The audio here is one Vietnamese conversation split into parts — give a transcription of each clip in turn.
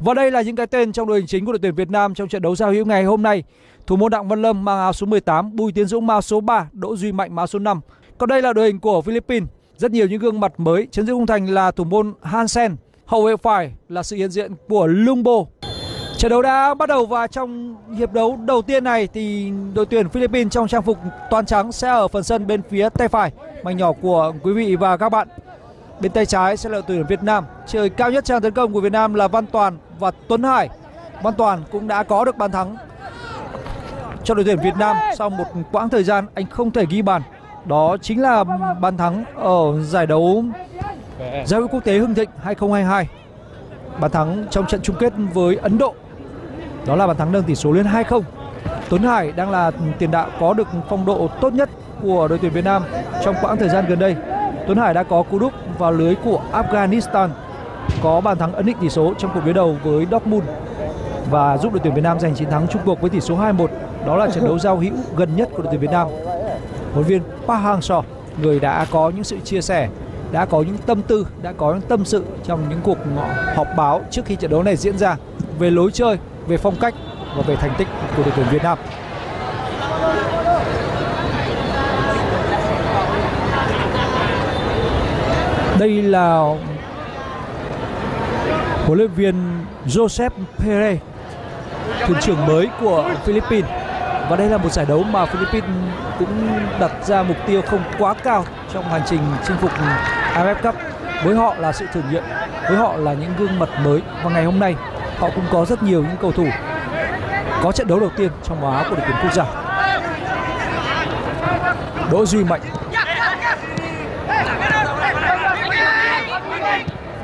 Và đây là những cái tên trong đội hình chính của đội tuyển Việt Nam trong trận đấu giao hữu ngày hôm nay. Thủ môn Đặng Văn Lâm mang áo số 18, Bùi Tiến Dũng mang áo số 3, Đỗ Duy Mạnh mang áo số 5. Còn đây là đội hình của Philippines, rất nhiều những gương mặt mới. Chấn giữ khung thành là thủ môn Hansen, hậu vệ phải là sự hiện diện của Lumbo. Trận đấu đã bắt đầu và trong hiệp đấu đầu tiên này thì đội tuyển Philippines trong trang phục toàn trắng sẽ ở phần sân bên phía tay phải mảnh nhỏ của quý vị và các bạn. Bên tay trái sẽ là đội tuyển Việt Nam. Chơi cao nhất trang tấn công của Việt Nam là Văn Toàn và Tuấn Hải. Văn Toàn cũng đã có được bàn thắng cho đội tuyển Việt Nam sau một quãng thời gian anh không thể ghi bàn. Đó chính là bàn thắng ở giải đấu giao hữu quốc tế Hưng Thịnh 2022. Bàn thắng trong trận chung kết với Ấn Độ. Đó là bàn thắng nâng tỷ số lên 2-0. Tuấn Hải đang là tiền đạo có được phong độ tốt nhất của đội tuyển Việt Nam trong quãng thời gian gần đây. Tuấn Hải đã có cú đúc vào lưới của Afghanistan, có bàn thắng ấn định tỷ số trong cuộc đối đầu với Dortmund và giúp đội tuyển Việt Nam giành chiến thắng chung cuộc với tỷ số 2-1. Đó là trận đấu giao hữu gần nhất của đội tuyển Việt Nam. Huấn viên Park Hang-seo, người đã có những sự chia sẻ, đã có những tâm tư, đã có những tâm sự trong những cuộc họp báo trước khi trận đấu này diễn ra về lối chơi, về phong cách và về thành tích của đội tuyển Việt Nam. Đây là huấn luyện viên Joseph Perez, thuyền trưởng mới của Philippines. Và đây là một giải đấu mà Philippines cũng đặt ra mục tiêu không quá cao trong hành trình chinh phục AFF Cup. Với họ là sự thử nghiệm, với họ là những gương mặt mới. Và ngày hôm nay họ cũng có rất nhiều những cầu thủ có trận đấu đầu tiên trong màu áo của đội tuyển quốc gia. Đỗ Duy Mạnh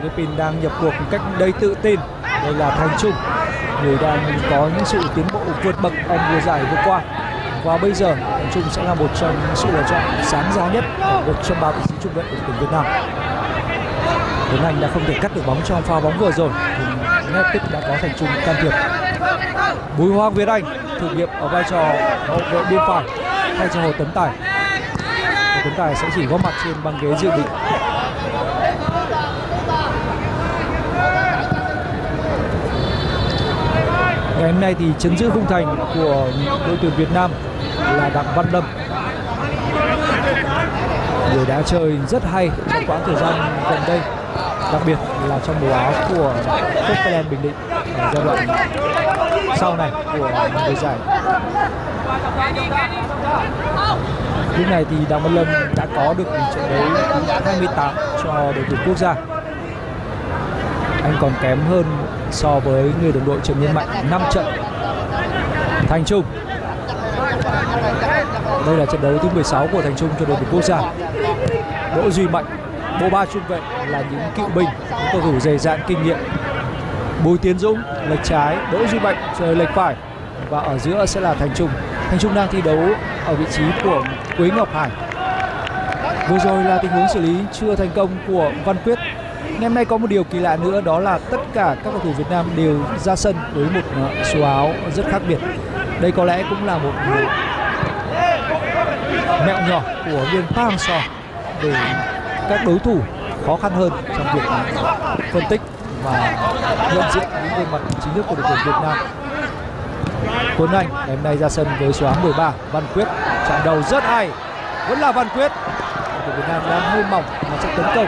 Philippines đang nhập cuộc một cách đầy tự tin. Đây là Thành Trung, người đang có những sự tiến bộ vượt bậc ở mùa giải vừa qua. Và bây giờ Thành Trung sẽ là một trong những sự lựa chọn sáng giá nhất ở một trong ba vị trí trung vệ của tuyển Việt Nam. Tuấn Anh đã không thể cắt được bóng trong pha bóng vừa rồi thì ngay tức đã có Thành Trung can thiệp. Bùi Hoàng Việt Anh thử nghiệm ở vai trò hậu vệ biên phải thay cho Hồ Tấn Tài. Hồ Tấn Tài sẽ chỉ góp mặt trên băng ghế dự bị ngày hôm nay thì chấn giữ khung thành của đội tuyển Việt Nam là Đặng Văn Lâm. Người đã chơi rất hay trong quãng thời gian gần đây, đặc biệt là trong màu áo của Copenhagen Bình Định ở giai đoạn sau này của mùa giải. Lúc này thì Đặng Văn Lâm đã có được trận đấu 28 cho đội tuyển quốc gia anh còn kém hơn so với người đồng đội Trần Nhân Mạnh 5 trận. Thành Trung. Đây là trận đấu thứ 16 của Thành Trung cho đội tuyển quốc gia. Đỗ Duy Mạnh, bộ ba trung vệ là những cựu binh, những cầu thủ dày dạn kinh nghiệm. Bùi Tiến Dũng lệch trái, Đỗ Duy Mạnh chơi lệch phải và ở giữa sẽ là Thành Trung. Thành Trung đang thi đấu ở vị trí của Quế Ngọc Hải. Vừa rồi là tình huống xử lý chưa thành công của Văn Quyết Ngày hôm nay có một điều kỳ lạ nữa, đó là tất cả các cầu thủ Việt Nam đều ra sân với một ờ, số áo rất khác biệt. Đây có lẽ cũng là một ờ, mẹo nhỏ của viên Park Hang-seo để các đối thủ khó khăn hơn trong việc ờ, phân tích và nhận diện những gương mặt chính thức của đội tuyển Việt Nam. Tuấn Anh ngày hôm nay ra sân với số áo 13 Văn Quyết chạm đầu rất hay, vẫn là Văn Quyết của Việt Nam đang hơi mỏng mà sẽ tấn công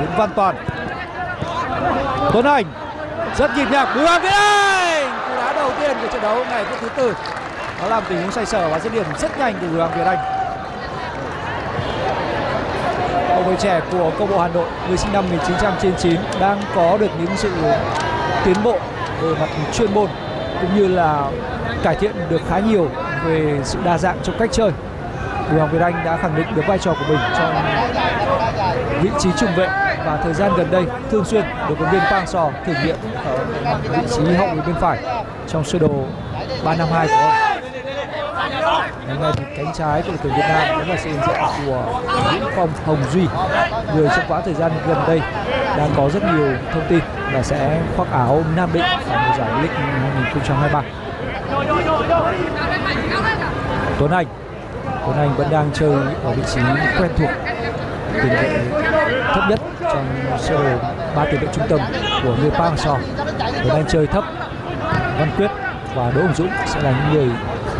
đến Văn Toàn Tuấn Anh rất nhịp nhàng. Bùi Hoàng Việt Anh! Cú đá đầu tiên của trận đấu ngày phút thứ tư. Nó làm tình huống xoay sở và dứt điểm rất nhanh của Bùi Hoàng Việt Anh. Cầu thủ trẻ của câu bộ Hà Nội, người sinh năm 1999 đang có được những sự tiến bộ về mặt chuyên môn cũng như là cải thiện được khá nhiều về sự đa dạng trong cách chơi. Bùi Hoàng Việt Anh đã khẳng định được vai trò của mình trong vị trí trung vệ và thời gian gần đây thường xuyên được huấn viên Pang Sò thử nghiệm ở vị trí hậu vệ bên phải trong sơ đồ 352 của ông. Ngày nay thì cánh trái của đội tuyển Việt Nam đó là sự hiện diện của Nguyễn Phong Hồng Duy, người trong quãng thời gian gần đây đang có rất nhiều thông tin và sẽ khoác áo Nam Định ở mùa giải League 2023. Tuấn Anh Tuấn Anh vẫn đang chơi ở vị trí quen thuộc tiền vệ thấp nhất trong sơ đồ ba tiền vệ trung tâm của người Park Hang-seo Tuấn Anh chơi thấp, Văn Quyết và Đỗ Hồng Dũng sẽ là những người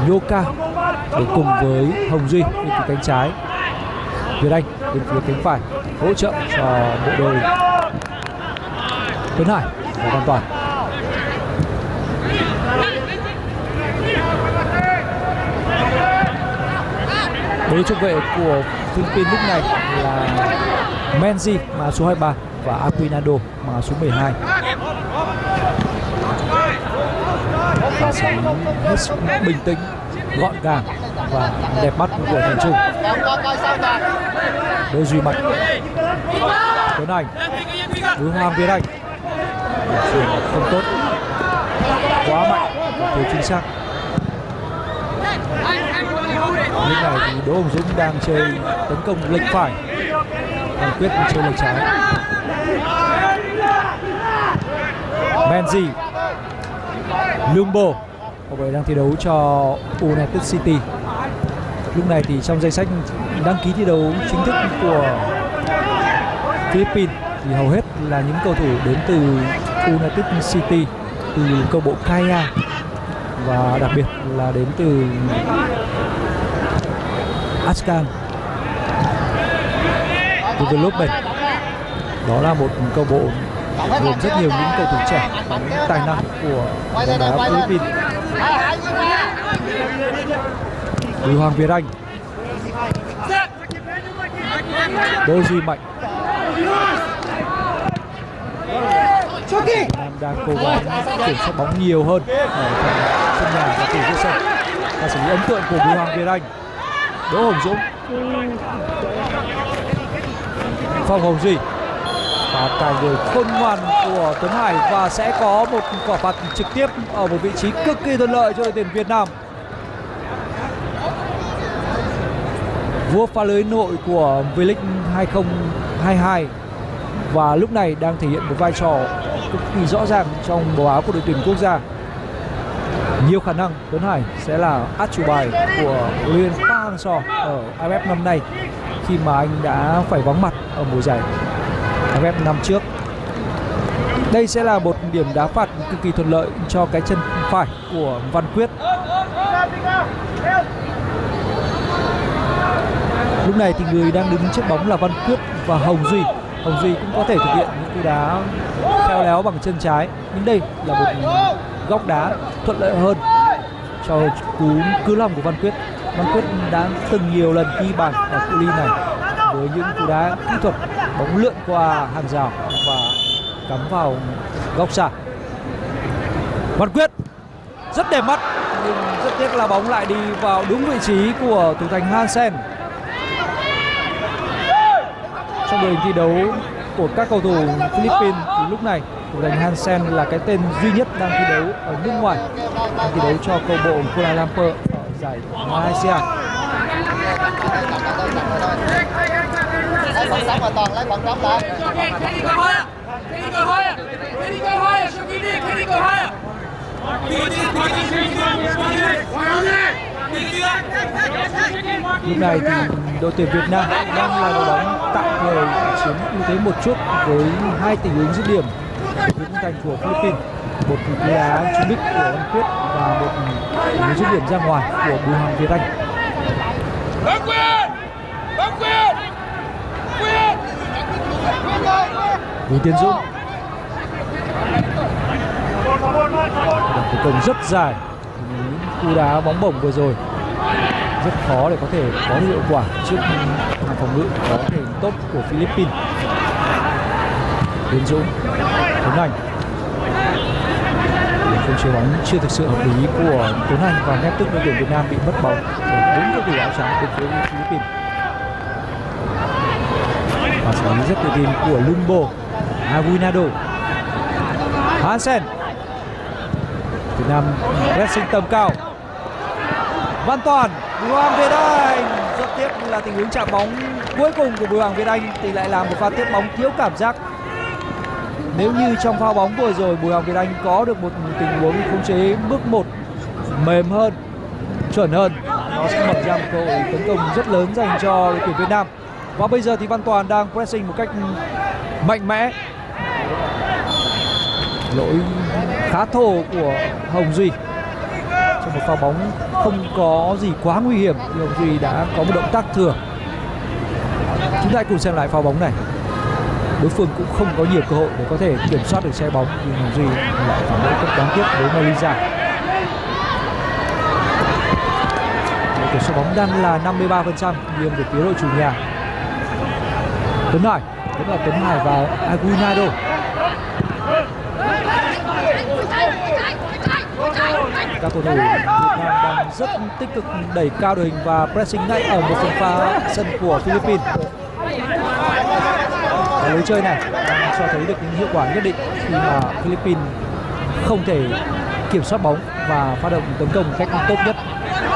nhô cao để cùng với Hồng Duy bên phía cánh trái. Việt Anh bên phía cánh phải hỗ trợ cho bộ đôi Tuấn Hải và Văn Toàn. Đối trung vệ của Philippines lúc này là Menzi mà số 23 và Aquinado mà số 12 và xử lý hết sức bình tĩnh, gọn gàng và đẹp mắt của thành trung. Đôi duy mạnh tuấn anh. Đối hoàng việt anh. Chuyển không tốt. Quá mạnh, thiếu chính xác. Lúc này thì đỗ hồng dũng đang chơi tấn công lệch phải còn quyết chơi lệch trái. Benji, Lumbo, Bồ ấy đang thi đấu cho United City. Lúc này thì trong danh sách đăng ký thi đấu chính thức của Philippines thì hầu hết là những cầu thủ đến từ United City từ câu bộ Kaya và đặc biệt là đến từ Ascan Development đó là một câu bộ gồm rất nhiều những cầu thủ trẻ và những tài năng của bóng đá Philippines. Bùi Hoàng Việt Anh. Đỗ Duy Mạnh Nam đang cố gắng kiểm soát bóng nhiều hơn ở sân nhà và thủ giữa sân. Và xử lý ấn tượng của Bùi Hoàng Việt Anh. Đỗ Hồng Dũng. Phong Hồng Duy và tài người khôn ngoan của Tuấn Hải và sẽ có một quả phạt trực tiếp ở một vị trí cực kỳ thuận lợi cho đội tuyển Việt Nam. Vua phá lưới nội của V-League 2022 và lúc này đang thể hiện một vai trò cực kỳ rõ ràng trong màu áo của đội tuyển quốc gia. Nhiều khả năng Tuấn Hải sẽ là át chủ bài của Liên Park Hang-seo ở AFF năm nay khi mà anh đã phải vắng mặt ở mùa giải AFF năm trước. Đây sẽ là một điểm đá phạt cực kỳ thuận lợi cho cái chân phải của Văn Quyết. Lúc này thì người đang đứng trước bóng là Văn Quyết và Hồng Duy. Hồng Duy cũng có thể thực hiện những cú đá khéo léo bằng chân trái. Nhưng đây là một góc đá thuận lợi hơn cho cú cứ lòng của Văn Quyết. Văn Quyết đã từng nhiều lần ghi bàn ở cự ly này với những cú đá kỹ thuật bóng lượn qua hàng rào và cắm vào góc xa. Văn Quyết rất đẹp mắt, nhưng rất tiếc là bóng lại đi vào đúng vị trí của thủ thành Hansen. Trong đội hình thi đấu của các cầu thủ Philippines thì lúc này thủ thành Hansen là cái tên duy nhất đang thi đấu ở nước ngoài, đang thi đấu cho câu bộ Kuala Lumpur giải Malaysia. Lúc này thì đội tuyển Việt Nam đang là đội bóng tạm thời chiếm ưu thế một chút với hai tình huống dứt điểm. Với khung thành của Philippines một cú đá trúng đích của Văn Quyết và một huống dứt điểm ra ngoài của Bùi Hoàng Việt Anh. Bùi Tiến Dũng. Đoạn cuối cùng rất dài. Những cú đá bóng bổng vừa rồi. Rất khó để có thể có hiệu quả trước hàng phòng ngự có thể tốt của Philippines. Tiến Dũng. Tuấn Anh không chơi bóng, chưa thực sự hợp lý của Tuấn Anh và ngay tức đội tuyển Việt Nam bị mất bóng. Đúng cầu thủ áo trắng bên phía Philippines. Và xử lý rất tự tin của Lumbo, Aguinaldo. Hansen. Việt Nam pressing tầm cao. Văn Toàn, Bùi Hoàng Việt Anh. Rất tiếc là tình huống chạm bóng cuối cùng của Bùi Hoàng Việt Anh thì lại là một pha tiếp bóng thiếu cảm giác nếu như trong pha bóng vừa rồi Bùi Hoàng Việt Anh có được một tình huống khống chế bước một mềm hơn, chuẩn hơn nó sẽ mở ra một cơ hội tấn công rất lớn dành cho đội tuyển Việt Nam. Và bây giờ thì Văn Toàn đang pressing một cách mạnh mẽ. Lỗi khá thô của Hồng Duy. Trong một pha bóng không có gì quá nguy hiểm thì Hồng Duy đã có một động tác thừa. Chúng ta cùng xem lại pha bóng này đối phương cũng không có nhiều cơ hội để có thể kiểm soát được xe bóng, nhưng Hồng Duy lại phản đối rất đáng tiếc với Melisa kiểm soát bóng đang là 53% nghiêng về phía đội chủ nhà. Tuấn Hải, vẫn là Tuấn Hải và Aguinaldo. Các cầu thủ Việt Nam đang rất tích cực đẩy cao đội hình và pressing ngay ở một phần pha sân của Philippines lối chơi này đang cho thấy được những hiệu quả nhất định khi mà Philippines không thể kiểm soát bóng và phát động tấn công một cách tốt nhất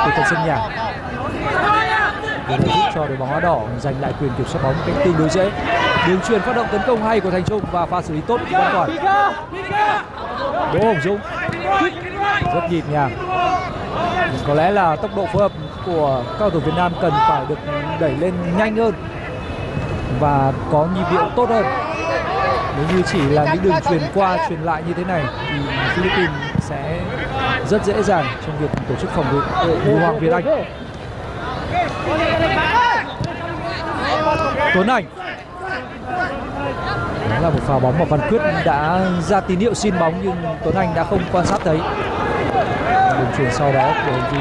từ phần sân nhà. Điều này giúp cho đội bóng áo đỏ giành lại quyền kiểm soát bóng cách tương đối dễ. Đường truyền phát động tấn công hay của thành trung và pha xử lý tốt của văn toàn đỗ hồng dũng rất nhịp nhàng. Có lẽ là tốc độ phối hợp của các cầu thủ Việt Nam cần phải được đẩy lên nhanh hơn và có nhịp điệu tốt hơn. Nếu như chỉ là những đường truyền qua, truyền lại như thế này, thì Philippines sẽ rất dễ dàng trong việc tổ chức phòng ngự của Hoàng Việt Anh. Tuấn Anh. Đó là một pha bóng mà Văn Quyết đã ra tín hiệu xin bóng, nhưng Tuấn Anh đã không quan sát thấy. Đường truyền sau đó của Hồng Duy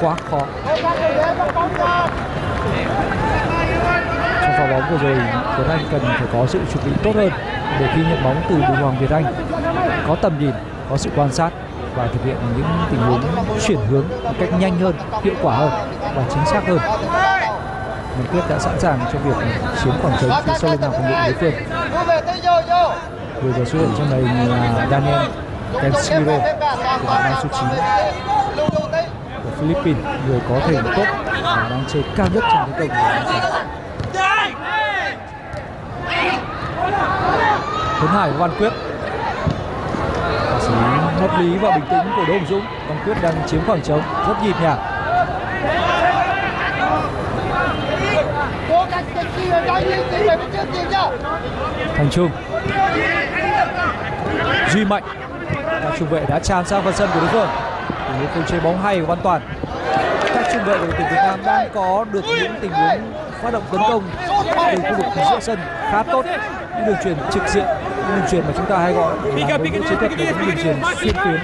quá khó pha bóng vừa rồi Tuấn Anh cần phải có sự chuẩn bị tốt hơn để khi nhận bóng từ Bùi Hoàng Việt Anh. Có tầm nhìn, có sự quan sát và thực hiện những tình huống chuyển hướng một cách nhanh hơn, hiệu quả hơn và chính xác hơn. Mình Quyết đã sẵn sàng cho việc chiếm khoảng trống phía sau lưng hàng phòng ngự đối phương. Người vừa xuất hiện trong này là Daniel Kenshiro của đội số 9 của Philippines, người có thể tốt và đang chơi cao nhất trong cái công của Tuấn Hải và Văn Quyết. Xử lý hợp lý và bình tĩnh của Đỗ Hồng Dũng. Văn Quyết đang chiếm khoảng trống, rất nhịp nhàng. Thành Trung. Duy Mạnh. Các trung vệ đã tràn sang phần sân của đối phương. Tình huống chơi bóng hay của Văn Toàn. Các trung vệ của đội tuyển Việt Nam đang có được những tình huống phát động tấn công. Từ khu vực giữa sân khá tốt những đường truyền trực diện những đường truyền mà chúng ta hay gọi là với những chiến thuật những đường truyền xuyên tuyến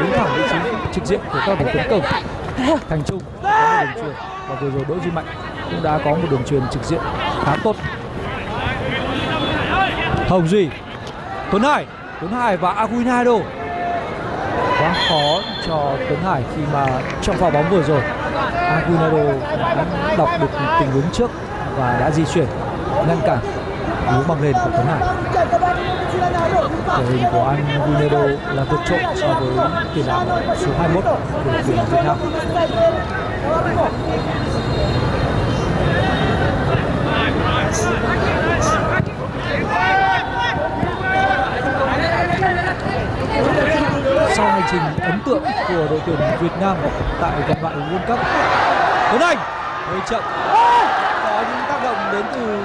đứng thẳng vị trí trực diện của các đội tấn công Thành Trung có một đường truyền và vừa rồi Đỗ Duy Mạnh cũng đã có một đường truyền trực diện khá tốt. Hồng Duy Tuấn Hải Tuấn Hải và Aguinaldo. Quá khó cho Tuấn Hải khi mà trong pha bóng vừa rồi Aguinaldo đã đọc được tình huống trước và đã di chuyển ngăn cản cú băng lên của Tuấn Hải thể hình của anh Vinedo là vượt trội so với tiền đạo số 21 của đội tuyển Việt Nam sau hành trình ấn tượng của đội tuyển Việt Nam tại vòng loại World Cup. Tuấn Anh hơi chậm có những tác động đến từ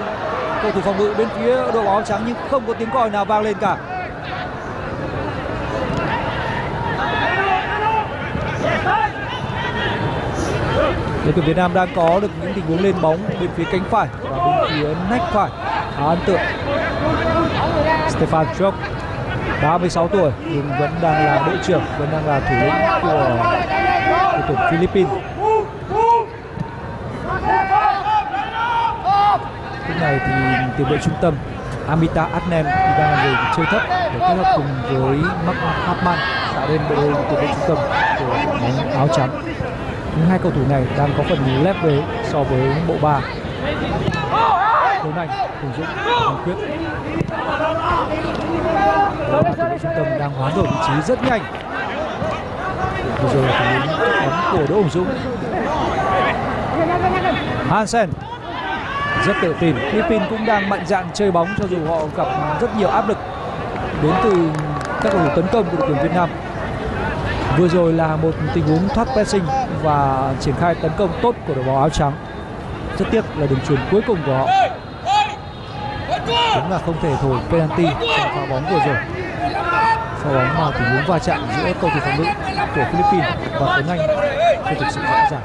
cầu thủ phòng ngự bên phía đội bóng áo trắng nhưng không có tiếng còi nào vang lên cả. Đội tuyển Việt Nam đang có được những tình huống lên bóng bên phía cánh phải và bên phía nách phải khá ấn tượng. Stefan Chok 36 tuổi, nhưng vẫn đang là đội trưởng, vẫn đang là thủ lĩnh của đội tuyển Philippines này thì tiền vệ trung tâm Amita Adnan thì đang là người chơi thấp để kết hợp cùng với Mark Hartman tạo nên bộ đôi tiền vệ trung tâm của bóng áo trắng. Nhưng hai cầu thủ này đang có phần lép vế so với bộ ba. Tuấn Anh, Hùng Dũng, Hoàng Quyết. Đó là trung tâm đang hoán đổi vị trí rất nhanh. Bây giờ là tình huống bóng của Đỗ Hùng Dũng. Hansen rất tự tin. Philippines cũng đang mạnh dạn chơi bóng cho dù họ gặp rất nhiều áp lực đến từ các cầu thủ tấn công của đội tuyển Việt Nam. Vừa rồi là một tình huống thoát pressing và triển khai tấn công tốt của đội bóng áo trắng. Rất tiếc là đường truyền cuối cùng của họ đúng là không thể thổi penalty trong pha bóng vừa rồi. Pha bóng mà tình huống va chạm giữa cầu thủ phòng ngự của Philippines và Tuấn Anh chưa thực sự rõ ràng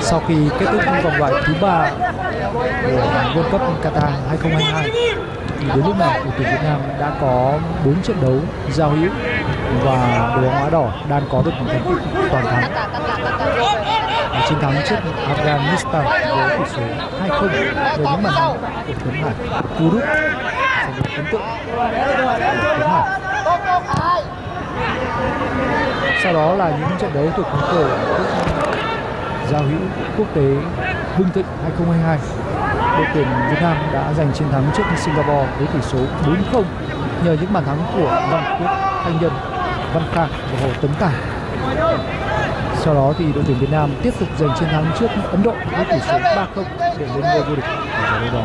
sau khi kết thúc vòng loại thứ ba của World Cup Qatar 2022 thì đến lúc này, đội tuyển Việt Nam đã có 4 trận đấu giao hữu và đội bóng áo đỏ đang có được một thành toàn thắng. Và chiến thắng trước Afghanistan với tỷ số 2-0 với những màn thắng của Tuấn Hải. Cú đúp ấn tượng. Của Tuấn Hải sau đó là những trận đấu thuộc khuôn khổ giao hữu quốc tế Hưng Thịnh 2022 đội tuyển Việt Nam đã giành chiến thắng trước Singapore với tỷ số 4-0 nhờ những bàn thắng của Văn Quyết, Thanh Nhân, Văn Khang và Hồ Tấn Tài. Sau đó thì đội tuyển Việt Nam tiếp tục giành chiến thắng trước Ấn Độ với tỷ số 3-0 để lên ngôi vô địch ở giải đấu đó.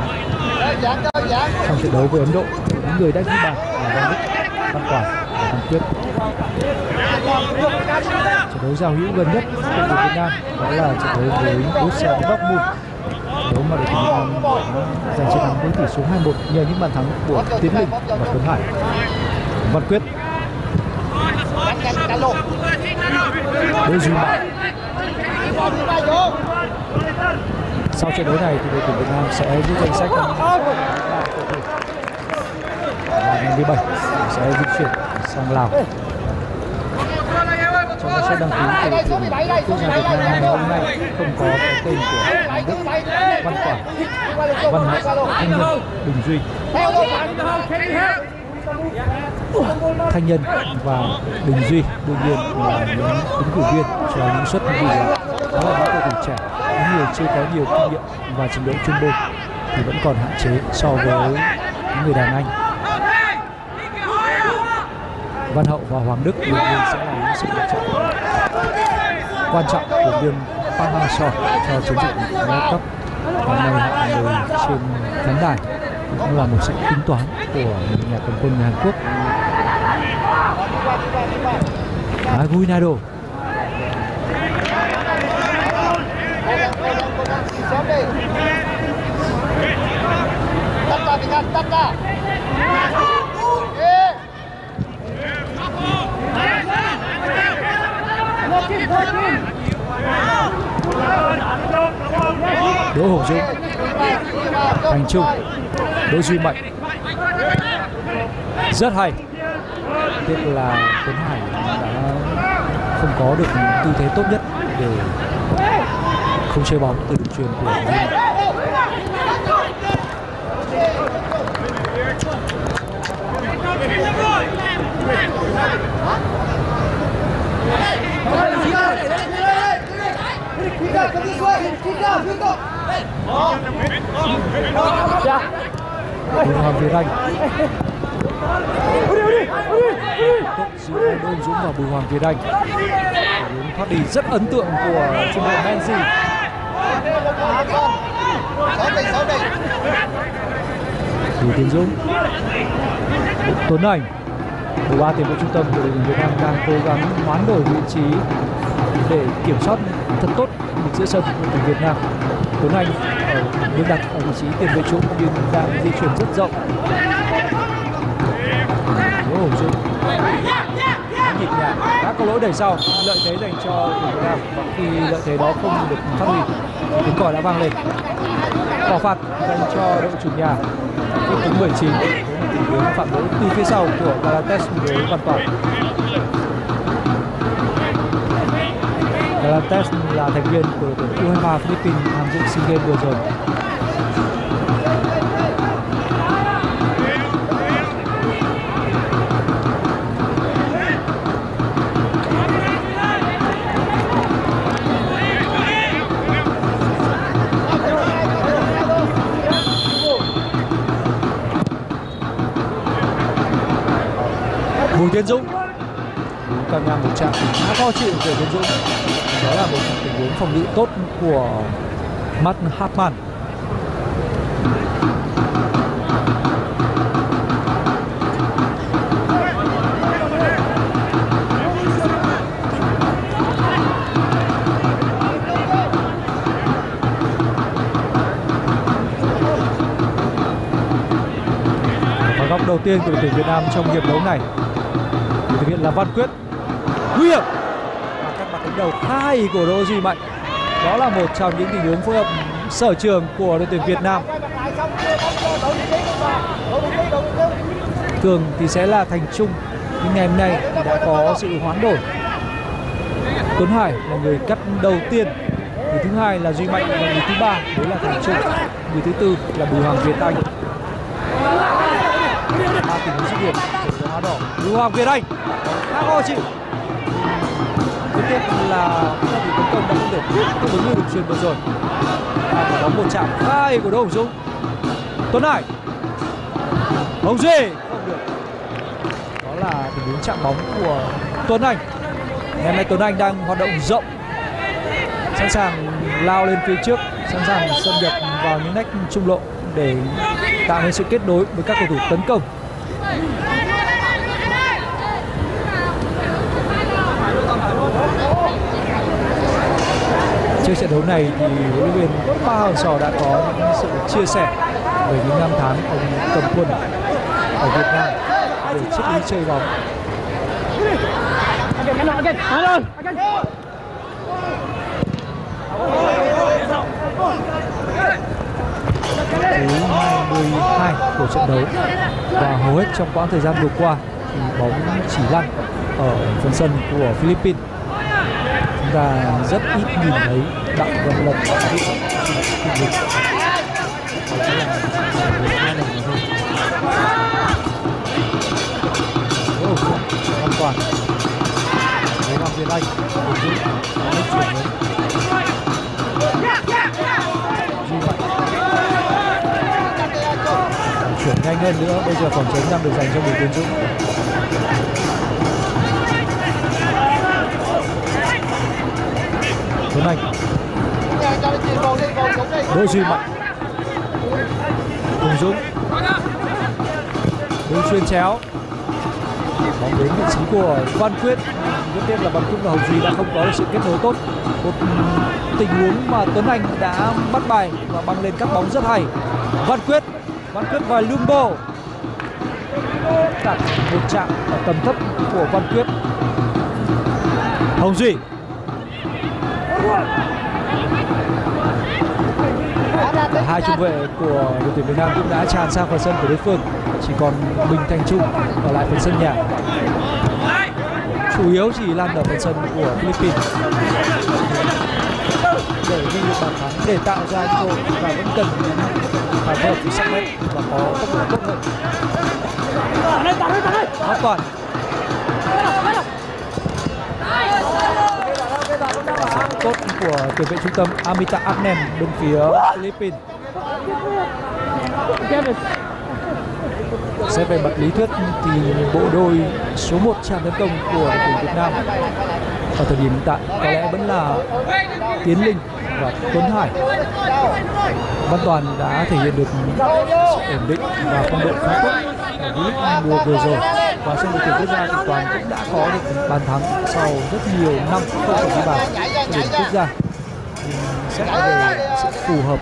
Trong trận đấu với Ấn Độ, những người đã ghi bàn là Văn Đức, Văn Toản và Văn Quyết. Trận đấu giao hữu gần nhất của đội tuyển Việt Nam đó là trận đấu với Borussia Dortmund. Mà đội tuyển Việt Nam giành chiến thắng với tỷ số 2-1 nhờ những bàn thắng của Tiến Linh và Tuấn Hải. Văn Quyết, Đánh. Đỗ Duy Mạnh. Sau trận đấu này thì đội tuyển Việt Nam sẽ giữ danh sách và ngày 17 sẽ di chuyển sang Lào. Sách đăng ký số tuyển 17 đây, số quốc gia 17 Việt Nam ngày hôm nay không có cái tên của số 17. Văn vô, Văn luôn. Thanh Nhân, Bình Duy. Thanh Nhân và Bình Duy đương nhiên là những ứng cử viên cho những suất bàn. Đó là những cầu thủ trẻ, những người chưa có nhiều kinh nghiệm và trình độ chuyên môn thì vẫn còn hạn chế so với những người đàn anh. Văn Hậu và Hoàng Đức đương nhiên sẽ là những sự lựa chọn quan trọng của viên Park Hang-seo cho chiến dịch World Cup. và nay họ ngồi trên khán đài cũng là một sự tính toán của nhà cầm quân Hàn Quốc Aguinaldo Cố gắng, cố gắng, cố gắng. Sớm đi. Tắt ra, Việt Nam, tắt ra. Đi. Đỗ Hồng Dũng. Thành Trung. Đỗ Duy Mạnh. Rất hay. Tiếc là Tuấn Hải đã không có được tư thế tốt nhất để không chơi bóng từ đường truyền của Duy Mạnh. Bùi Hoàng Việt Anh tốt giữa Đỗ Dũng và Bùi Hoàng Việt Anh hướng thoát đi rất ấn tượng của trung đội Menzi đi, đi. Bùi Tiến Dũng Tuấn Anh bộ ba tiền vệ trung tâm của đội tuyển Việt Nam đang cố gắng hoán đổi vị trí để kiểm soát thật tốt giữa sân của đội tuyển Việt Nam. Tuấn Anh ở được đặt ở vị trí tiền vệ trụ nhưng đang di chuyển rất rộng. Đỗ Hồng Dũng. Nhịp nhàng, đã có lỗi đẩy sau. Lợi thế dành cho đội tuyển Việt Nam. Và khi lợi thế đó không được phát huy tiếng còi đã vang lên. Quả phạt dành cho đội chủ nhà. Phút thứ 19 với một tình huống phạm lỗi từ phía sau của Galates với Văn Toản Galates là thành viên của đội U23 Philippines tham dự SEA Games vừa rồi. Tiến Dũng. Cam Nam một trạng khá khó chịu về Tiến Dũng. Đó là một tình huống phòng ngự tốt của Matt Hartmann. Đầu tiên của đội tuyển Việt Nam trong hiệp đấu này. Là Văn Quyết. Nguy hiểm. Và các mặt đánh đầu hai của Đỗ Duy Mạnh. Đó là một trong những tình huống phối hợp sở trường của đội tuyển Việt Nam. Cường thì sẽ là Thành Trung nhưng ngày hôm nay thì đã có sự hoán đổi. Tuấn Hải là người cắt đầu tiên người thứ hai là Duy Mạnh và người thứ ba đấy là Thành Trung người thứ tư là Bùi Hoàng Việt Anh ba tình huống dứt điểm của đỏ Bùi Hoàng Việt Anh khá khó chịu tiếp tiếp là các vị tấn công đã không thể đáp ứng như đường truyền vừa rồi. Và quả bóng một chạm hai của Đỗ Hồng Dũng. Tuấn Hải. Hồng Duy. Không được. Đó là tình huống chạm bóng của Tuấn Anh. Ngày nay Tuấn Anh đang hoạt động rộng. Sẵn sàng lao lên phía trước, sẵn sàng xâm nhập vào những nách trung lộ để tạo nên sự kết nối với các cầu thủ tấn công. Trước trận đấu này thì huấn luyện viên Ba Hòn Sò đã có những sự chia sẻ về những năm tháng ông cầm quân ở Việt Nam về triết lý chơi bóng. Thứ 22 của trận đấu và hầu hết trong quãng thời gian vừa qua thì bóng chỉ lăn ở phần sân của Philippines chúng ta rất ít nhìn thấy đặng văn lộc bị an toàn. Đấy, Hoàng Việt Anh. Duy Mạnh chuyển nhanh hơn nữa. Bây giờ phòng tránh đang được dành cho Bùi Tiến Dũng. Tuấn Anh. Đỗ Duy Mạnh. Hùng Dũng. Đường xuyên chéo. Bóng đến vị trí của Văn Quyết. Rất tiếc là Văn Quyết và Hồng Duy đã không có được sự kết nối tốt. Một tình huống mà Tuấn Anh đã bắt bài và băng lên các bóng rất hay. Văn Quyết. Văn Quyết và Lương Bồ đặt một chạm ở tầm thấp của Văn Quyết. Hồng Duy. Cả hai trung vệ của đội tuyển Việt Nam cũng đã tràn sang phần sân của đối phương. Chỉ còn Bình Thành Trung ở lại phần sân nhà. Chủ yếu chỉ lan ở phần sân của Philippines. Để ghi được bàn thắng để tạo ra cơ hội và vẫn cần phải phối hợp với sắc nét và có tốc độ tốt hơn. An toàn tốt của tiền vệ trung tâm Amita Agnem bên phía Philippines. Xét về mặt lý thuyết thì bộ đôi số 1 tràn tấn công của đội tuyển Việt Nam ở thời điểm hiện tại có lẽ vẫn là Tiến Linh và Tuấn Hải. Văn Toàn đã thể hiện được sự ổn định và phong độ khá tốt ở V-League mùa vừa rồi. Và trong đội tuyển quốc gia thì Toàn cũng đã có được bàn thắng sau rất nhiều năm không thể ghi bàn tuyển quốc gia. Xét sự phù hợp.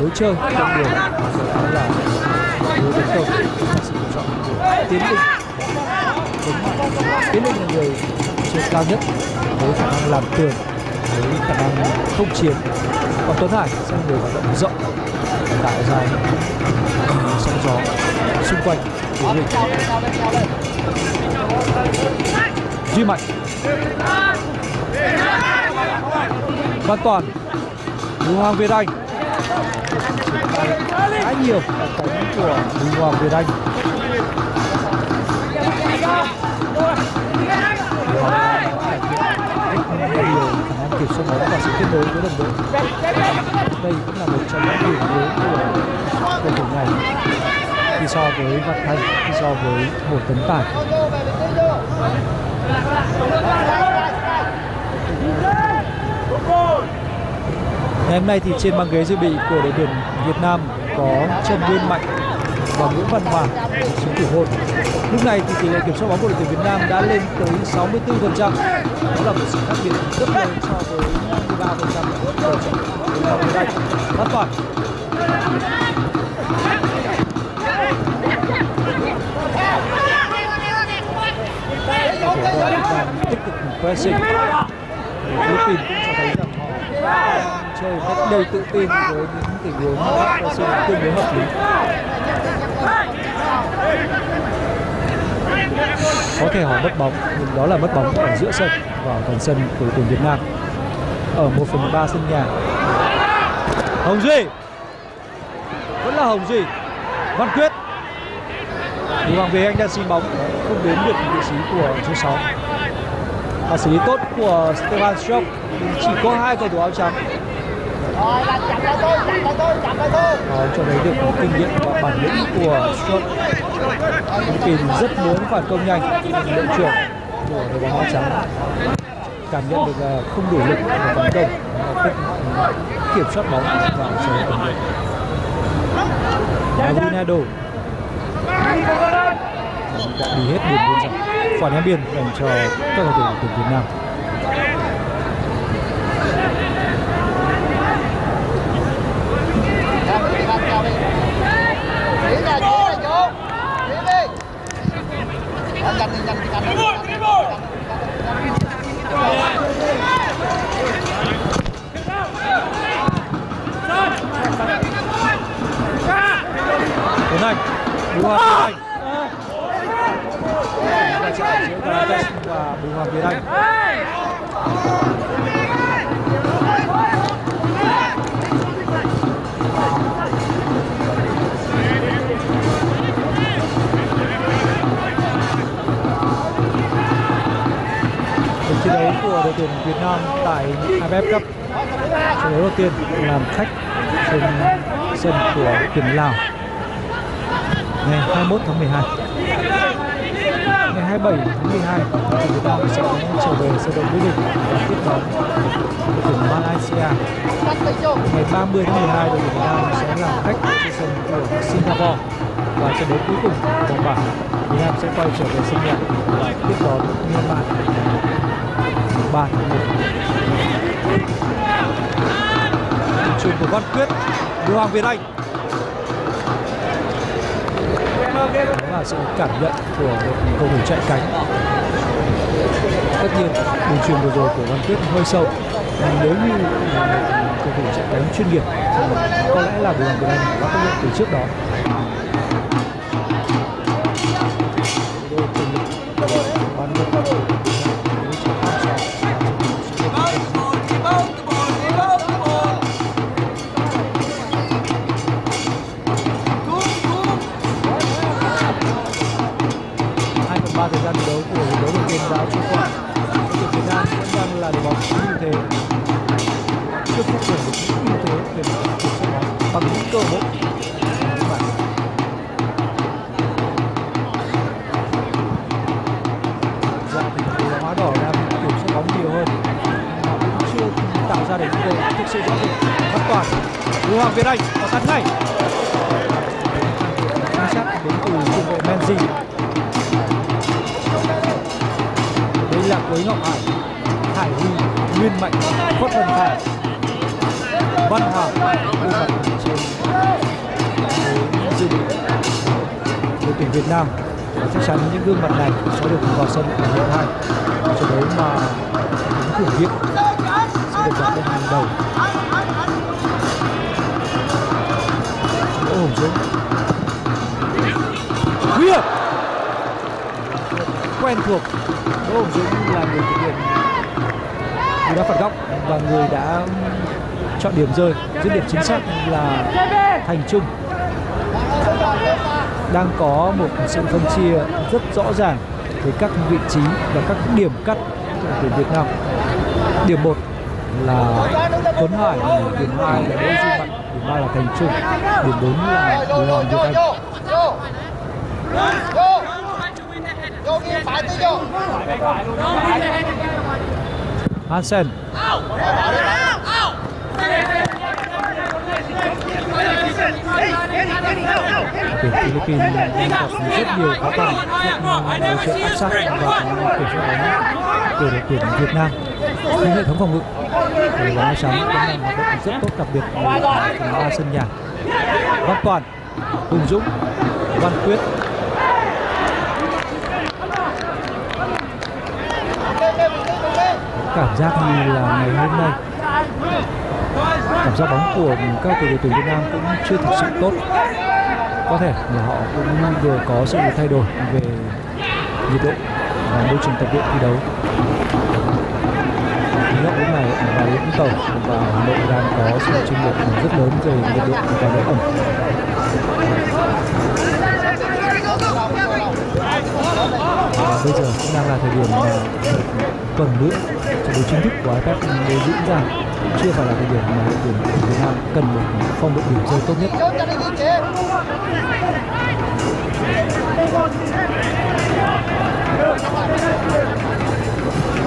Lối chơi trong điều đó là lối tấn công sự lựa chọn của tiến linh tiến định là người chơi cao nhất. Với khả năng làm tường, với khả năng không chiến. Còn tuấn hải sẽ là người hoạt động rộng. Tạo ra những sóng gió xung quanh. Của mình duy mạnh văn toàn hùng Hoàng Việt Anh. Khá nhiều ở cánh của hùng Hoàng Việt Anh. Nhiều khả năng kiểm soát bóng và sự kết nối với đồng đội đây cũng là một trong những điểm yếu của cầu thủ này. Khi so với Văn Thanh khi so với một tấn tài. Ngày hôm nay thì trên băng ghế dự bị của đội tuyển Việt Nam có Trần Nguyên Mạnh và Nguyễn Văn Hoàng xuống thủ hôn. Lúc này thì tỷ lệ kiểm soát bóng của đội tuyển Việt Nam đã lên tới 64%. Đó là một sự khác biệt rất lớn so với 23% của trận đấu trước đây. Bắt quả. Tiếp tục pressing. Philippines chơi rất đầy tự tin với những tình huống pressing tương đối hợp lý. Có thể họ mất bóng, nhưng đó là mất bóng ở giữa sân và gần sân của tuyển Việt Nam. Ở 1 phần 3 sân nhà. Hồng Duy! Vẫn là Hồng Duy. Văn Quyết! Bùi Hoàng Về, Anh đang xin bóng. Không đến được vị trí của số 6 và xử lý tốt của Stefan Strock chỉ có hai cầu thủ áo trắng. Rồi là chậm lại thôi, chặn lại thôi, chặn lại thôi. Đó, cho thấy được kinh nghiệm và bản lĩnh của Strock Philippines rất muốn phản công nhanh. Đội trưởng của đội bóng áo trắng cảm nhận được là không đủ lực để phản công. Kiểm soát bóng và sân tấn công Aguinaldo đã đi hết đường biên dọc quả ném biên dành cho các cầu thủ của tuyển Việt Nam Làm đi, làm cao đi. Chuyển ra, chuyển ra vô. Chuyển đi. Đó, nhanh đi, nhanh đi, nhanh đi, nhanh đi. Tuấn Anh Bùi Hoàng Việt Anh là chạy và Bùi Hoàng Việt Anh tuyển Việt Nam tại AFF Cup. Trận đấu đầu tiên làm khách trên sân của tuyển Lào. Ngày 21 tháng 12 ngày 27 tháng 12 tuyển Việt Nam sẽ trở về sân vận động Mỹ Đình và tiếp đón tuyển Malaysia. Ngày 30 tháng 12 đội tuyển Việt Nam sẽ làm khách trên sân của Singapore. Và trận đấu cuối cùng của vòng bảng Việt Nam sẽ quay trở về sân nhà tiếp đón Myanmar. 3 tháng 1 chuyền của Văn Quyết, đưa Hoàng Việt Anh đó là sự cảm nhận của một cầu thủ chạy cánh. Tất nhiên đường truyền vừa rồi của Văn Quyết hơi sâu. Nhưng nếu như cầu thủ chạy cánh chuyên nghiệp có lẽ là Bùi Hoàng Việt Anh đã có nhận từ trước đó. Nam. Và chắc chắn những gương mặt này sẽ được vào sân ở hiệp hai trận đấu mà những thử nghiệm sẽ được đặt lên hàng đầu. Đỗ Hùng Dũng nguy quen thuộc. Đỗ Hùng Dũng là người thực hiện. Người đã phạt góc và người đã chọn điểm rơi. Dứt điểm chính xác là Thành Trung đang có một sự phân chia rất rõ ràng về các vị trí và các điểm cắt của tuyển Việt Nam. Điểm 1 là Tuấn Hải điểm 2 là Đỗ Duy Mạnh điểm 3 là Thành Trung điểm 4 là Vô, Bùi Hoàng Việt Anh. Vô, Hansen tuyển Philippines đang gặp rất nhiều khó khăn. Trong đối trợ áp sát và kiểm soát bóng của đội tuyển Việt Nam. Nhưng hệ thống phòng ngự của bóng áo trắng vẫn đang hoạt động rất tốt, đặc biệt ở phần ba sân nhà. Văn Toàn Hùng Dũng Văn Quyết. Cảm giác như là ngày hôm nay, cảm giác bóng của các cầu thủ tuyển Việt Nam cũng chưa thực sự tốt có thể là họ cũng vừa có sự thay đổi về nhiệt độ và môi trường tập luyện thi đấu. Khí hậu lúc này và Bà Vũng Tàu và Hà Nội đang có sự chênh lệch rất lớn về nhiệt độ và độ ẩm. Và bây giờ cũng đang là thời điểm mà tuần nữa trận đấu chính thức của AFF mới diễn ra. Chưa phải là thời điểm mà đội tuyển Việt Nam cần một phong độ điểm rơi tốt nhất.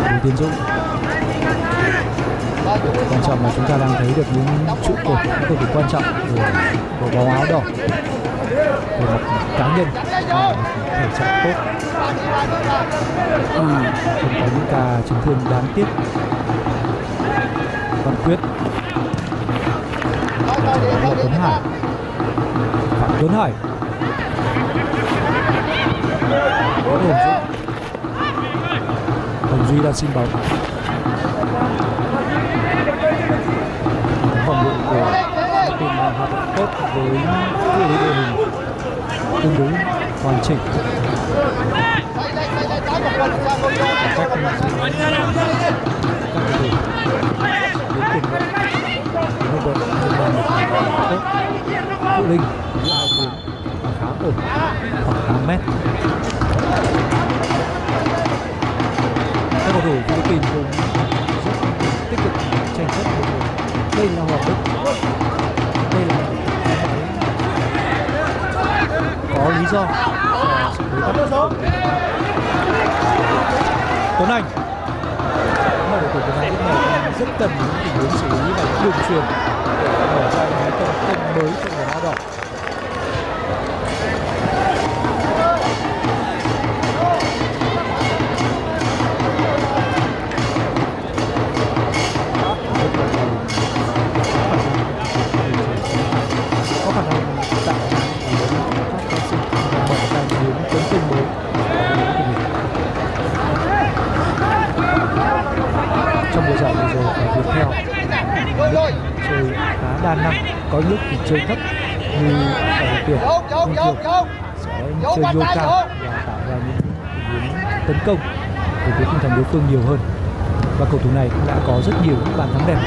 Bùi Tiến Dũng. Quan trọng là chúng ta đang thấy được những trụ cột những cực kỳ quan trọng của, của bóng áo đỏ. Về mặt cá nhân và thể trạng tốt. Ừ, không có những ca chấn thương đáng tiếc. Văn quyết. Là tuấn hải tuấn hải có hồn hồng duy đang xin bóng phòng ngự của team đang hoạt động tốt với địa lý đội hình tương đối hoàn chỉnh cách các cầu thủ đến cùng với một khoảng 8 mét. Các cầu thủ Philippines cũng rất tích cực tranh chấp đây là Hoàng Đức đây là có lý do Tuấn Anh mà đội tuyển Việt Nam. Lúc này rất cần những tình huống xử lý và những đường truyền để mở ra những tấn công mới cho người áo đỏ. Trong mùa giải vừa rồi ở Viettel chơi khá đa năng có lúc thì chơi thấp như ở tuyển nhưng thường sẽ chơi vô cao và tạo ra những tình huống tấn công về phía tinh thần đối phương nhiều hơn. Và cầu thủ này cũng đã có rất nhiều những bàn thắng đẹp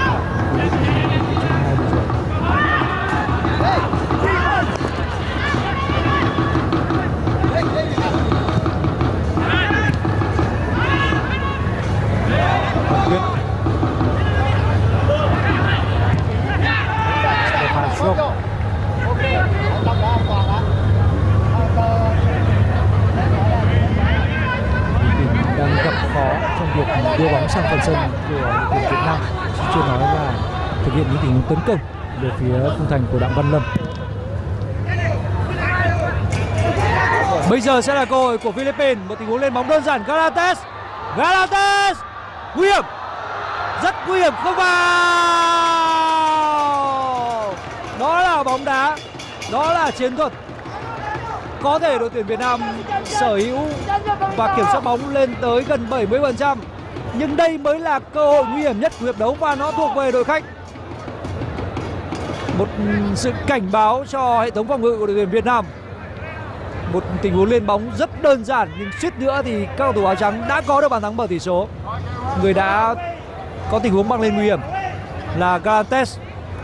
đang gặp khó trong việc đưa bóng sang phần sân của đội Việt Nam. Chứ chưa nói là thực hiện những tình huống tấn công về phía khung thành của Đặng Văn Lâm. Bây giờ sẽ là cơ hội của Philippines. Một tình huống lên bóng đơn giản. Galates Galates nguy hiểm! Rất nguy hiểm. Không vào! Đó là bóng đá. Đó là chiến thuật có thể đội tuyển Việt Nam sở hữu và kiểm soát bóng lên tới gần 70% nhưng đây mới là cơ hội nguy hiểm nhất của hiệp đấu và nó thuộc về đội khách. Một sự cảnh báo cho hệ thống phòng ngự của đội tuyển Việt Nam. Một tình huống lên bóng rất đơn giản, nhưng suýt nữa thì các cầu thủ áo trắng đã có được bàn thắng mở tỷ số. Người đã có tình huống băng lên nguy hiểm là Galantes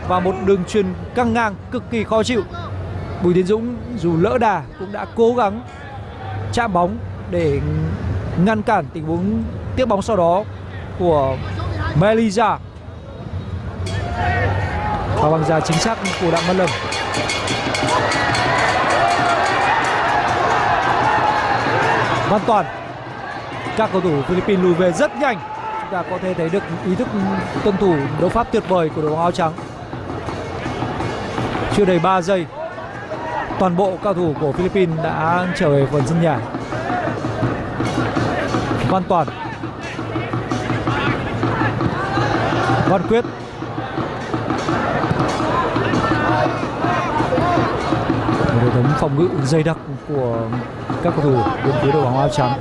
và một đường truyền căng ngang cực kỳ khó chịu. Bùi Tiến Dũng dù lỡ đà cũng đã cố gắng chạm bóng để ngăn cản tình huống tiếp bóng sau đó của Melisa và bằng giá chính xác của Đặng Văn Lâm. Văn Toàn, các cầu thủ Philippines lùi về rất nhanh. Chúng ta có thể thấy được ý thức tuân thủ đấu pháp tuyệt vời của đội bóng áo trắng. Chưa đầy 3 giây toàn bộ cao thủ của Philippines đã trở về phần sân nhà. Văn Toàn. Văn Quyết. Một hệ thống phòng ngự dày đặc của các cầu thủ bên phía đội bóng áo trắng.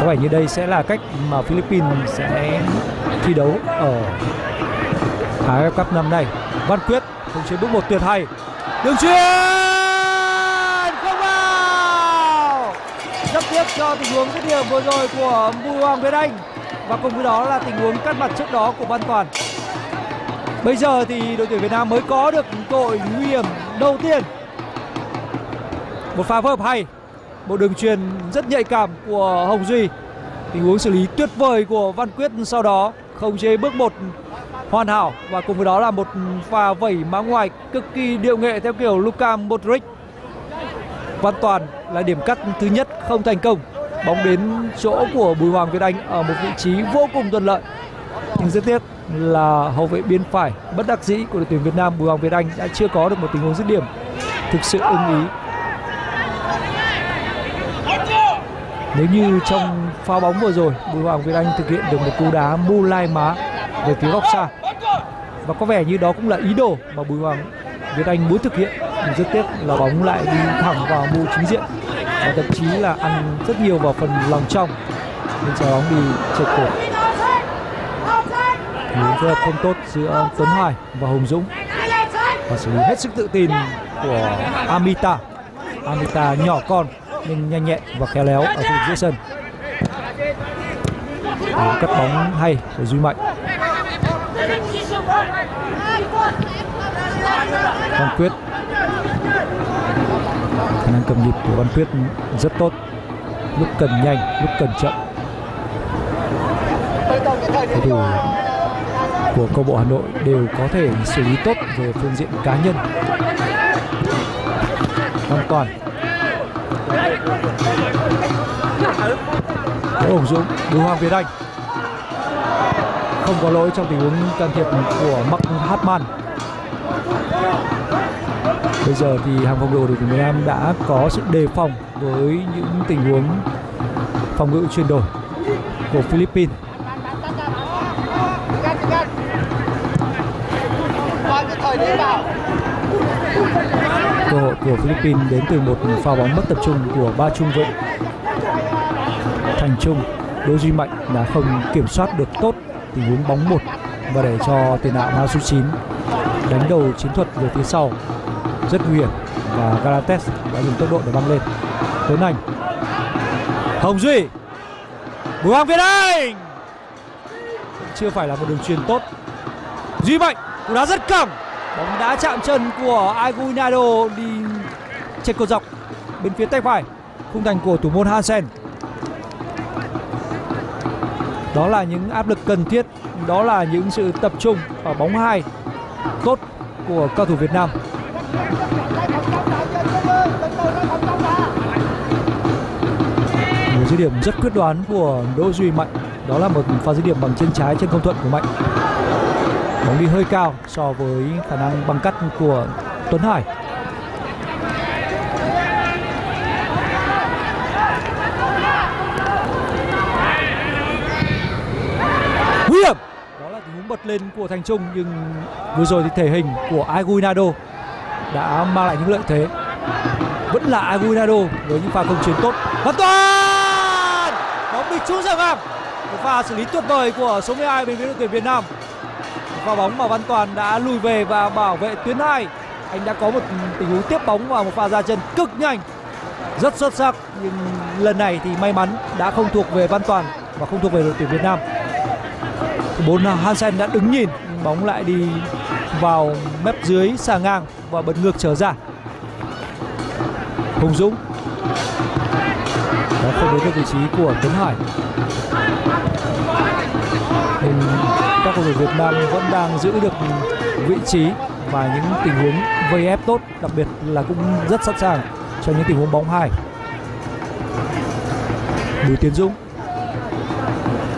Có vẻ như đây sẽ là cách mà Philippines sẽ thi đấu ở AFF Cup năm nay. Văn Quyết, không chế bước một tuyệt hay đường chuyền, không vào. Rất tiếc cho tình huống dứt điểm vừa rồi của Bùi Hoàng Việt Anh. Và cùng với đó là tình huống cắt mặt trước đó của Văn Toàn. Bây giờ thì đội tuyển Việt Nam mới có được cơ hội nguy hiểm đầu tiên. Một pha phối hợp hay, một đường truyền rất nhạy cảm của Hồng Duy. Tình huống xử lý tuyệt vời của Văn Quyết sau đó không chế bước một hoàn hảo. Và cùng với đó là một pha vẩy má ngoài cực kỳ điệu nghệ theo kiểu Luka Modric. Văn Toàn là điểm cắt thứ nhất không thành công. Bóng đến chỗ của Bùi Hoàng Việt Anh ở một vị trí vô cùng thuận lợi. Nhưng rất tiếc là hậu vệ biên phải bất đắc dĩ của đội tuyển Việt Nam Bùi Hoàng Việt Anh đã chưa có được một tình huống dứt điểm. Thực sự ưng ý. Nếu như trong pha bóng vừa rồi, Bùi Hoàng Việt Anh thực hiện được một cú đá mu lai má về phía góc xa và có vẻ như đó cũng là ý đồ mà Bùi Hoàng Việt Anh muốn thực hiện. Nhưng rất tiếc là bóng lại đi thẳng vào mũ chính diện và thậm chí là ăn rất nhiều vào phần lòng trong. Nên trái bóng bị trượt cổ. Thì phối hợp không tốt giữa Tuấn Hoài và Hùng Dũng. Và xử lý hết sức tự tin của Amita. Amita nhỏ con nhưng nhanh nhẹn và khéo léo ở khu vực giữa sân. Cắt bóng hay của Duy Mạnh. Văn Quyết. Khả năng cầm nhịp của Văn Quyết rất tốt. Lúc cần nhanh lúc cần chậm. Cầu thủ của câu bộ Hà Nội đều có thể xử lý tốt về phương diện cá nhân. Hoàn toàn Đỗ Hồng Dũng, Bùi Hoàng Việt Anh. Không có lỗi trong tình huống can thiệp của Mark Hartmann bây giờ thì hàng phòng ngự của đội tuyển Việt Nam đã có sự đề phòng với những tình huống phòng ngự chuyển đổi của Philippines. Cơ hội của Philippines đến từ một pha bóng mất tập trung của ba trung vệ. Thành Trung, Đỗ Duy Mạnh đã không kiểm soát được tốt tình huống bóng một và để cho tiền đạo Mao số chín đánh đầu chiến thuật về phía sau rất nguy hiểm và Galates đã dùng tốc độ để băng lên. Tuấn Anh. Hồng Duy. Bùi Hoàng Việt Anh. Chưa phải là một đường truyền tốt. Duy Mạnh cú đá rất cẳng bóng đá chạm chân của Aguinaldo đi trên cột dọc bên phía tay phải. Khung thành của thủ môn Hansen. Đó là những áp lực cần thiết. Đó là những sự tập trung ở bóng hai tốt của cao thủ Việt Nam một dứt điểm rất quyết đoán của Đỗ Duy Mạnh. Đó là một pha dứt điểm bằng chân trái trên không thuận của Mạnh. Bóng đi hơi cao so với khả năng băng cắt của Tuấn Hải. Nguy hiểm! Đó là tình huống bật lên của Thành Trung, nhưng vừa rồi thì thể hình của Aguinaldo đã mang lại những lợi thế. Vẫn là Aguinaldo với những pha công chiến tốt. Hoàn toàn! Bóng bị trúng ra ngang một pha xử lý tuyệt vời của số 12 bên phía đội tuyển Việt Nam. Pha bóng mà Văn Toàn đã lùi về và bảo vệ tuyến hai. Anh đã có một tình huống tiếp bóng và một pha ra chân cực nhanh. Rất xuất sắc, nhưng lần này thì may mắn đã không thuộc về Văn Toàn và không thuộc về đội tuyển Việt Nam. Bốn, Hansen đã đứng nhìn, bóng lại đi vào mép dưới xà ngang và bật ngược trở ra. Hùng Dũng đã không đến được vị trí của Tuấn Hải. Nên các cầu thủ Việt Nam vẫn đang giữ được vị trí và những tình huống vây ép tốt, đặc biệt là cũng rất sẵn sàng cho những tình huống bóng hai. Bùi Tiến Dũng,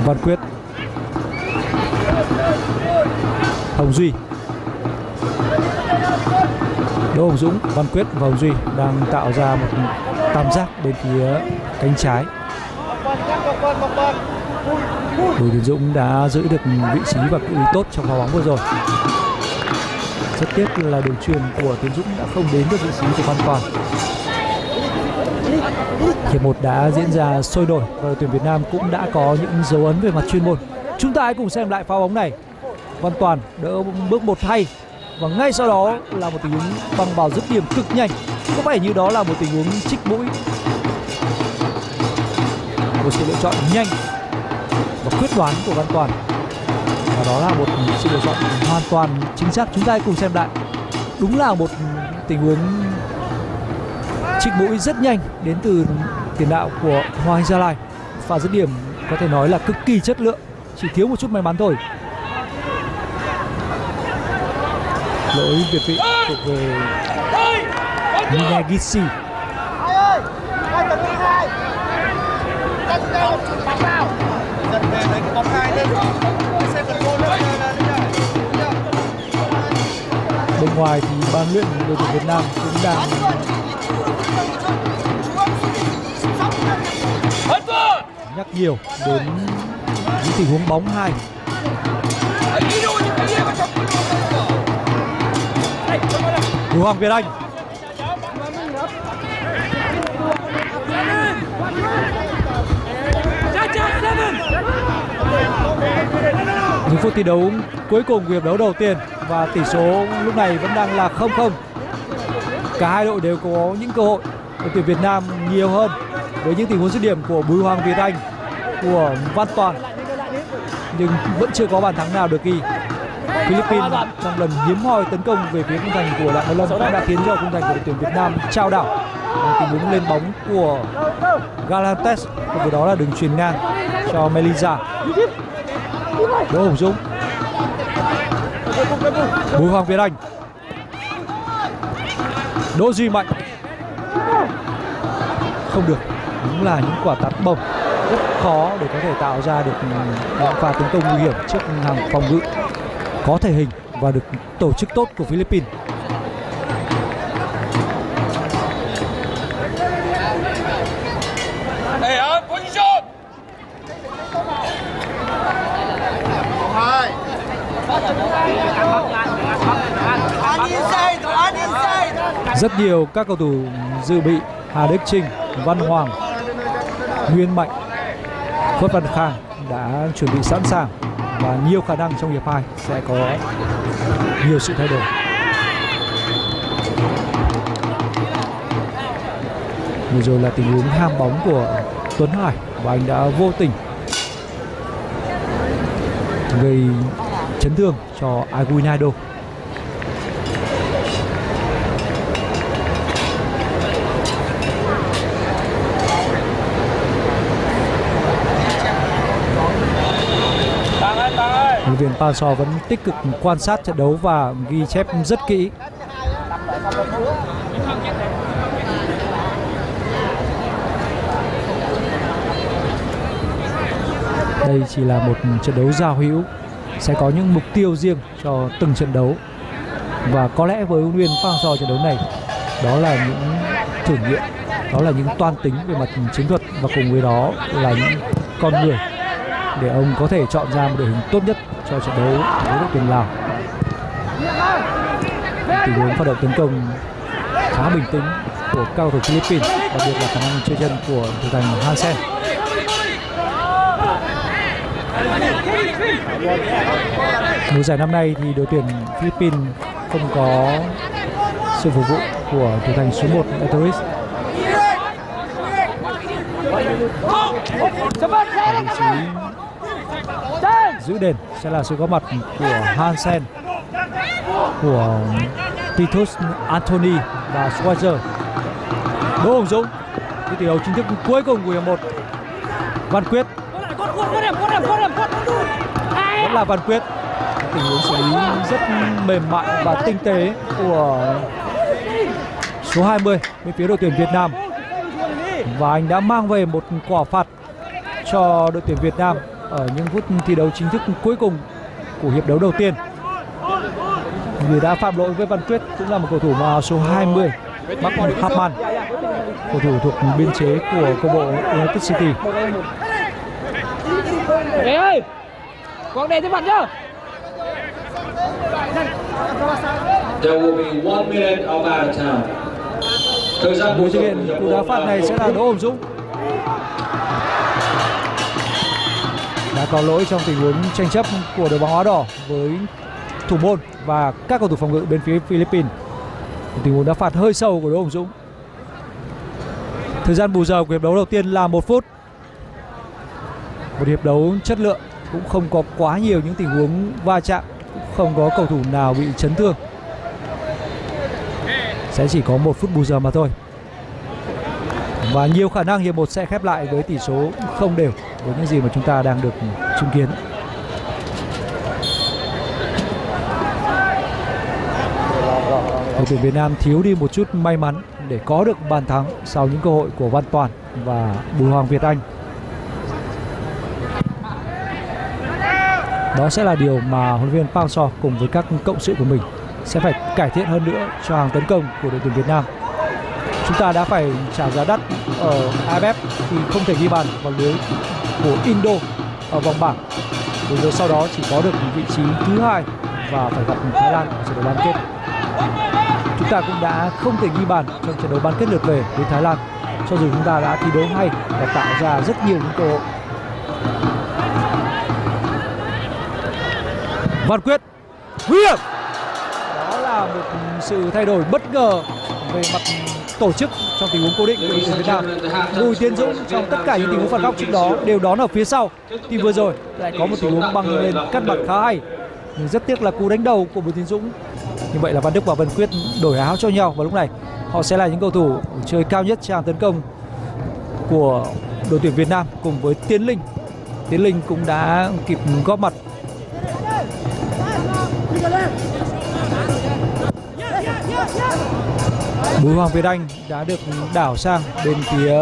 Văn Quyết, Hồng Duy. Đỗ Hồng Dũng, Văn Quyết và Hồng Duy đang tạo ra một tam giác bên phía cánh trái Bùi Tiến Dũng đã giữ được vị trí và cự ly tốt trong pha bóng vừa rồi rất tiếc là đường truyền của Tiến Dũng đã không đến được vị trí của Văn Toàn Hiệp một đã diễn ra sôi nổi và đội tuyển Việt Nam cũng đã có những dấu ấn về mặt chuyên môn. Chúng ta hãy cùng xem lại pha bóng này. Văn Toàn đỡ bước một thay và ngay sau đó là một tình huống băng vào dứt điểm cực nhanh. Có vẻ như đó là một tình huống trích mũi. Một sự lựa chọn nhanh và quyết đoán của Văn Toàn. Và đó là một sự lựa chọn hoàn toàn chính xác. Chúng ta hãy cùng xem lại. Đúng là một tình huống trích mũi rất nhanh đến từ tiền đạo của Hoàng Gia Lai. Pha dứt điểm có thể nói là cực kỳ chất lượng, chỉ thiếu một chút may mắn thôi. Lỗi việt vị thuộc về Minagisi. hai ơi hai tuần thứ hai chân kêu bóng vào dần về lấy cái bóng hai lỗi việt vị thuộc về Minagishi. Bên ngoài thì ban luyện đội tuyển Việt Nam cũng đang nhắc nhiều đến những tình huống bóng hai. Bùi Hoàng Việt Anh? Những phút thi đấu cuối cùng của hiệp đấu đầu tiên và tỷ số lúc này vẫn đang là 0-0 cả hai đội đều có những cơ hội đội tuyển Việt Nam nhiều hơn với những tình huống dứt điểm của Bùi Hoàng Việt Anh, của Văn Toàn. Nhưng vẫn chưa có bàn thắng nào được ghi. Philippines. Trong lần hiếm hoi tấn công về phía khung thành của Đặng Văn Lâm cũng đã khiến cho khung thành của đội tuyển Việt Nam trao đảo. Tình huống lên bóng của Galantes. Cùng với đó là đường truyền ngang cho Melisa. Đỗ Hồng Dũng. Bùi Hoàng Việt Anh. Đỗ Duy Mạnh. Không được. Đúng là những quả tạt bổng Rất khó để có thể tạo ra được những pha tấn công nguy hiểm trước hàng phòng ngự Có thể hình và được tổ chức tốt của Philippines. Rất nhiều các cầu thủ dự bị Hà Đức Trinh, Văn Hoàng, Nguyên Mạnh, Khuất Văn Khang đã chuẩn bị sẵn sàng và nhiều khả năng trong hiệp 2 sẽ có nhiều sự thay đổi. Vừa rồi là tình huống ham bóng của Tuấn Hải và anh đã vô tình gây chấn thương cho Aguinaldo. Tăng ơi, tăng ơi! Huấn luyện viên Paso vẫn tích cực quan sát trận đấu và ghi chép rất kỹ. Đây chỉ là một trận đấu giao hữu, sẽ có những mục tiêu riêng cho từng trận đấu và có lẽ với huấn luyện Paso trận đấu này, đó là những thử nghiệm, đó là những toan tính về mặt chiến thuật và cùng với đó là những con người để ông có thể chọn ra một đội hình tốt nhất cho trận đấu với đội tuyển Lào. Tình huống phát động tấn công khá bình tĩnh của cao thủ Philippines, đặc biệt là khả năng chơi chân của thủ thành Hansen. Mùa giải năm nay thì đội tuyển Philippines không có sự phục vụ của thủ thành số 1 Etoris. Ở vị trí giữ đền sẽ là sự có mặt của Hansen của Titus Anthony và Schweizer Đỗ Hồng Dũng, cái tỷ đấu chính thức cuối cùng của hiệp một. Văn Quyết. Vẫn là Văn Quyết. Tình huống xử lý rất mềm mại và tinh tế của số 20 bên phía đội tuyển Việt Nam. Và anh đã mang về một quả phạt cho đội tuyển Việt Nam ở những phút thi đấu chính thức cuối cùng của hiệp đấu đầu tiên. Người đã phạm lỗi với Văn Quyết cũng là một cầu thủ mà số 20 Bắc Hapman cầu thủ thuộc biên chế của câu bộ United City. Ghế ơi Quang đề thế phạt chưa There will be one minute of out of time. Thời gian người thực hiện cú đá phạt này sẽ là Đỗ Hồng Dũng có lỗi trong tình huống tranh chấp của đội bóng áo đỏ với thủ môn và các cầu thủ phòng ngự bên phía Philippines. Tình huống đá phạt hơi sâu của Đỗ Hồng Dũng. Thời gian bù giờ của hiệp đấu đầu tiên là một phút. Một hiệp đấu chất lượng cũng không có quá nhiều những tình huống va chạm, cũng không có cầu thủ nào bị chấn thương. Sẽ chỉ có một phút bù giờ mà thôi và nhiều khả năng hiệp một sẽ khép lại với tỷ số không đều với những gì mà chúng ta đang được chứng kiến. Đội tuyển Việt Nam thiếu đi một chút may mắn để có được bàn thắng sau những cơ hội của Văn Toàn và Bùi Hoàng Việt Anh. Đó sẽ là điều mà huấn luyện viên Park Seo cùng với các cộng sự của mình sẽ phải cải thiện hơn nữa cho hàng tấn công của đội tuyển Việt Nam. Chúng ta đã phải trả giá đắt ở AFF thì không thể ghi bàn vào lưới của Indo ở vòng bảng. Rồi, rồi sau đó chỉ có được vị trí thứ hai và phải gặp Thái Lan ở trận đấu bán kết. Chúng ta cũng đã không thể ghi bàn trong trận đấu bán kết lượt về với Thái Lan cho dù chúng ta đã thi đấu hay và tạo ra rất nhiều những cơ hội. Văn Quyết nguy hiểm đó là một sự thay đổi bất ngờ về mặt tổ chức trong tình huống cố định của đội tuyển Việt Nam. Bùi Tiến Dũng trong tất cả những tình huống phạt góc trước đó đều đón ở phía sau. Thì vừa rồi lại có một tình huống băng lên cắt bằng khá hay. Nhưng rất tiếc là cú đánh đầu của Bùi Tiến Dũng. Như vậy là Văn Đức và Văn Quyết đổi áo cho nhau và lúc này họ sẽ là những cầu thủ chơi cao nhất trang tấn công của đội tuyển Việt Nam cùng với Tiến Linh. Tiến Linh cũng đã kịp góp mặt. Bùi Hoàng Việt Anh đã được đảo sang bên phía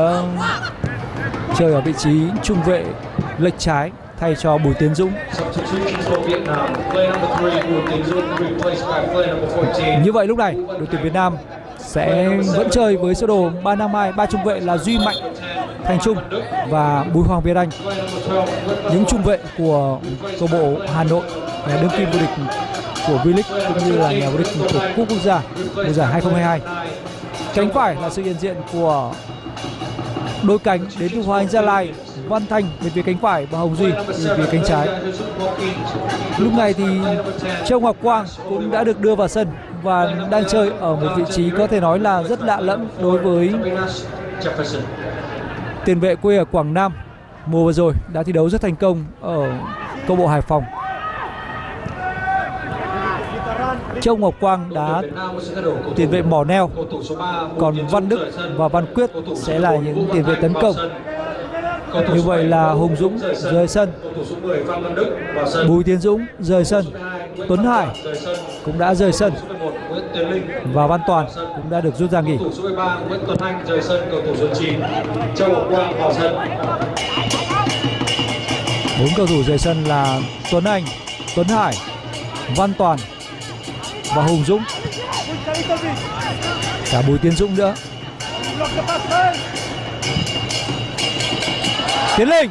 chơi ở vị trí trung vệ lệch trái thay cho Bùi Tiến Dũng. Như vậy lúc này đội tuyển Việt Nam sẽ vẫn chơi với sơ đồ ba năm hai ba trung vệ là Duy Mạnh, Thành Trung và Bùi Hoàng Việt Anh. Những trung vệ của câu bộ Hà Nội nhà đương kim vô địch của V-League cũng như là nhà vô địch của quốc quốc gia mùa giải 2022. Cánh phải là sự hiện diện của đôi cánh đến từ Hoa Anh Gia Lai, Văn Thanh bên phía cánh phải và Hồng Duy bên phía cánh trái. Lúc này thì Châu Ngọc Quang cũng đã được đưa vào sân và đang chơi ở một vị trí có thể nói là rất lạ lẫm đối với tiền vệ quê ở Quảng Nam mùa vừa rồi đã thi đấu rất thành công ở câu bộ Hải Phòng. Châu Ngọc Quang đã tiền vệ mỏ neo còn Văn Đức và Văn Quyết sẽ là những tiền vệ tấn công. như vậy là Hùng Dũng rời sân. Bùi Tiến Dũng rời sân Tuấn Hải cũng đã rời sân và Văn Toàn cũng đã được rút ra nghỉ Nguyễn Tuấn Anh rời sân, cầu thủ số 9 Châu Ngọc Quang vào sân. bốn cầu thủ rời sân là Tuấn Anh Tuấn Hải Văn Toàn và Hùng Dũng. Cả Bùi Tiến Dũng nữa. Tiến Linh.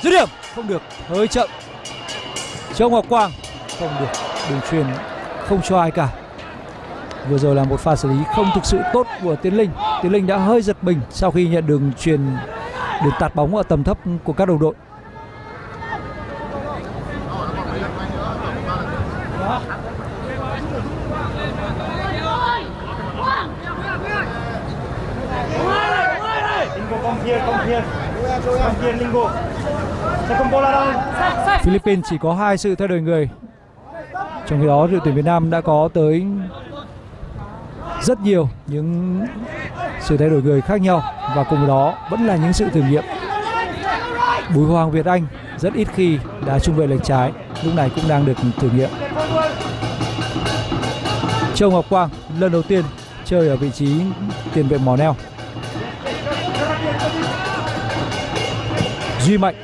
Dứt điểm. Không được. Hơi chậm. Châu Ngọc Quang. Không được. Đường truyền không cho ai cả. Vừa rồi là một pha xử lý không thực sự tốt của Tiến Linh. Tiến Linh đã hơi giật mình sau khi nhận đường truyền được tạt bóng ở tầm thấp của các đồng đội. Philippines chỉ có hai sự thay đổi người. Trong khi đó, đội tuyển Việt Nam đã có tới rất nhiều những sự thay đổi người khác nhau. Và cùng đó, vẫn là những sự thử nghiệm. Bùi Hoàng Việt Anh rất ít khi đá trung vệ lệch trái. Lúc này cũng đang được thử nghiệm. Châu Ngọc Quang, lần đầu tiên chơi ở vị trí tiền vệ mỏ neo. Duy Mạnh.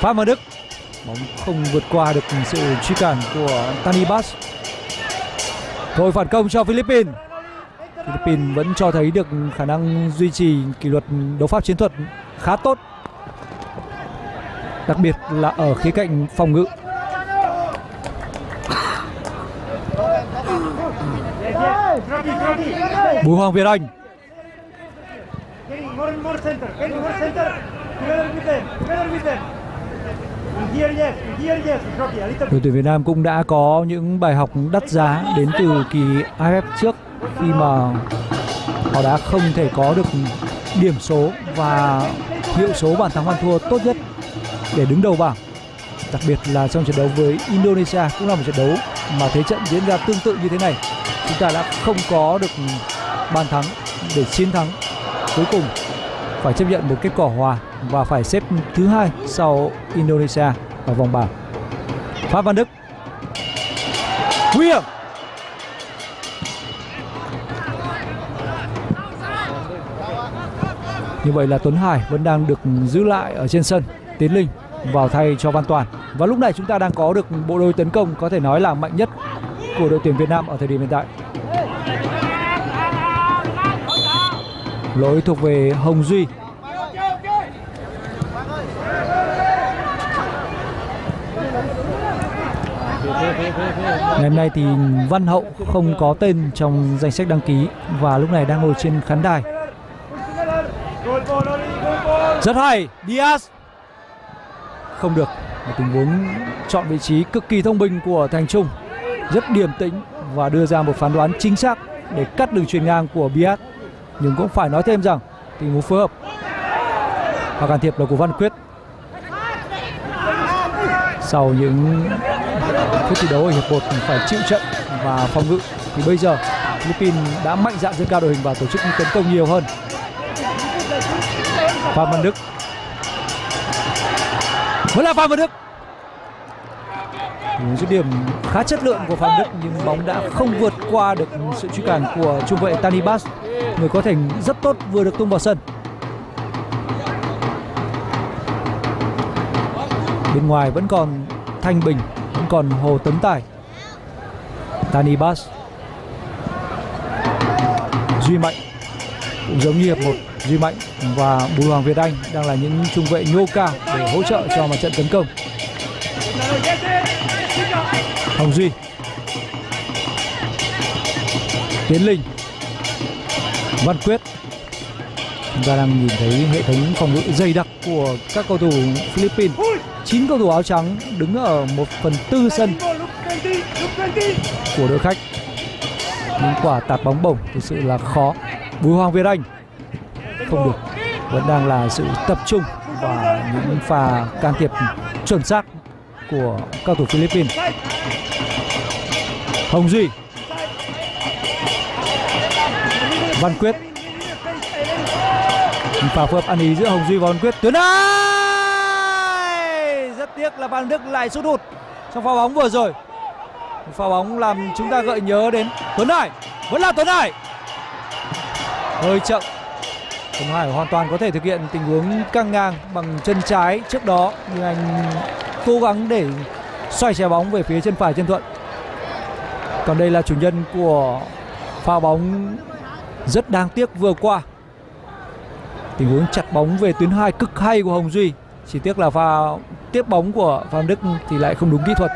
Phan Văn Đức, bóng không vượt qua được sự truy cản của Tanibas Thôi phản công cho Philippines. Philippines vẫn cho thấy được khả năng duy trì kỷ luật đấu pháp chiến thuật khá tốt. Đặc biệt là ở khía cạnh phòng ngự. Bùi Hoàng Việt Anh. Đội tuyển Việt Nam cũng đã có những bài học đắt giá đến từ kỳ AFF trước khi mà họ đã không thể có được điểm số và hiệu số bàn thắng bàn thua tốt nhất để đứng đầu bảng. Đặc biệt là trong trận đấu với Indonesia cũng là một trận đấu mà thế trận diễn ra tương tự như thế này. Chúng ta đã không có được bàn thắng để chiến thắng. Cuối cùng phải chấp nhận một kết quả hòa và phải xếp thứ hai sau Indonesia ở vòng bảng. Pháp Văn Đức. Nguy hiểm. Như vậy là Tuấn Hải vẫn đang được giữ lại ở trên sân, Tiến Linh vào thay cho Văn Toàn. Và lúc này chúng ta đang có được bộ đôi tấn công có thể nói là mạnh nhất của đội tuyển Việt Nam ở thời điểm hiện tại. Lỗi thuộc về Hồng Duy Ngày hôm nay thì Văn Hậu không có tên trong danh sách đăng ký và lúc này đang ngồi trên khán đài. Rất hay, Diaz. Không được. Một tình huống chọn vị trí cực kỳ thông minh của Thành Trung. Rất điềm tĩnh và đưa ra một phán đoán chính xác để cắt đường truyền ngang của Biat. Nhưng cũng phải nói thêm rằng, tình huống phối hợp và can thiệp là của Văn Quyết. Sau những phút thi đấu ở hiệp 1 phải chịu trận và phòng ngự thì bây giờ, Philippines đã mạnh dạn dâng cao đội hình và tổ chức tấn công nhiều hơn. Phạm Văn Đức vẫn là Phạm Văn Đức dứt điểm khá chất lượng của Phạm Đức, nhưng bóng đã không vượt qua được sự truy cản của trung vệ Tanibas người có thành rất tốt vừa được tung vào sân. Bên ngoài vẫn còn Thanh Bình, vẫn còn Hồ Tấn Tài. Tanibas Duy Mạnh. Cũng giống như hiệp một, Duy Mạnh và Bùi Hoàng Việt Anh đang là những trung vệ nhô cao để hỗ trợ cho mặt trận tấn công. Hồng Duy. Tiến Linh. Văn Quyết. Chúng ta đang nhìn thấy hệ thống phòng ngự dày đặc của các cầu thủ Philippines. 9 cầu thủ áo trắng đứng ở 1 phần tư sân của đội khách. Những quả tạt bóng bổng thực sự là khó. Bùi Hoàng Việt Anh. Không được. Vẫn đang là sự tập trung và những pha can thiệp chuẩn xác của cao thủ Philippines. Hồng Duy. Văn Quyết. Pha phối hợp ăn ý giữa Hồng Duy và Văn Quyết. Tuấn Ái rất tiếc là Văn Đức lại sút hụt trong pha bóng vừa rồi. Pha bóng làm chúng ta gợi nhớ đến Tuấn Hải. Vẫn là Tuấn Hải. Hơi chậm. Tuấn Hải hoàn toàn có thể thực hiện tình huống căng ngang bằng chân trái trước đó nhưng anh cố gắng để xoay trái bóng về phía chân phải chân thuận. Còn đây là chủ nhân của pha bóng rất đáng tiếc vừa qua. Tình huống chặt bóng về tuyến hai cực hay của Hồng Duy. Chỉ tiếc là pha tiếp bóng của Phạm Đức thì lại không đúng kỹ thuật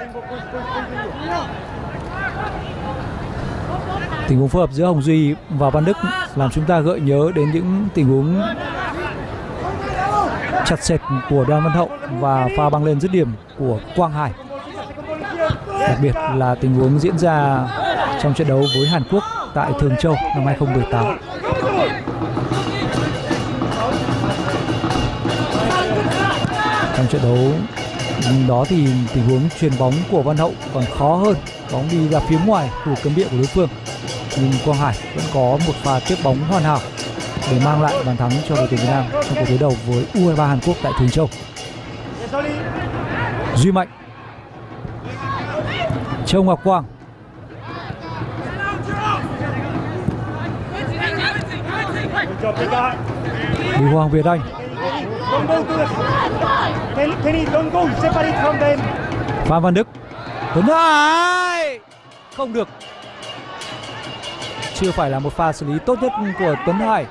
tình huống phối hợp giữa Hồng Duy và Văn Đức làm chúng ta gợi nhớ đến những tình huống chặt sệt của Đoàn Văn Hậu và pha băng lên dứt điểm của Quang Hải. Đặc biệt là tình huống diễn ra trong trận đấu với Hàn Quốc tại Thường Châu năm 2018 trong trận đấu đó thì tình huống chuyền bóng của Văn Hậu còn khó hơn, bóng đi ra phía ngoài, khu cấm địa của đối phương nhưng Quang Hải vẫn có một pha tiếp bóng hoàn hảo để mang lại bàn thắng cho đội tuyển Việt Nam trong cuộc đối đầu với U23 Hàn Quốc tại Thường Châu. Duy Mạnh, Châu Ngọc Quang, Good. Bùi Hoàng Việt Anh, Phan Văn Đức, Tuấn Hải không được. Chưa phải là một pha xử lý tốt nhất của Tuấn Hải.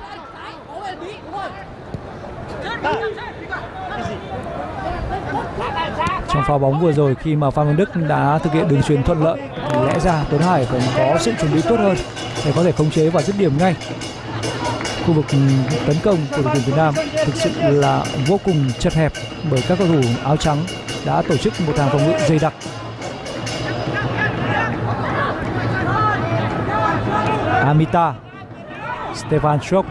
Trong pha bóng vừa rồi, khi mà Phan Văn Đức đã thực hiện đường chuyền thuận lợi thì lẽ ra Tuấn Hải phải có sự chuẩn bị tốt hơn để có thể khống chế và dứt điểm ngay. khu vực tấn công của đội tuyển Việt Nam thực sự là vô cùng chật hẹp bởi các cầu thủ áo trắng đã tổ chức một hàng phòng ngự dày đặc. Amita, Stefan Strock.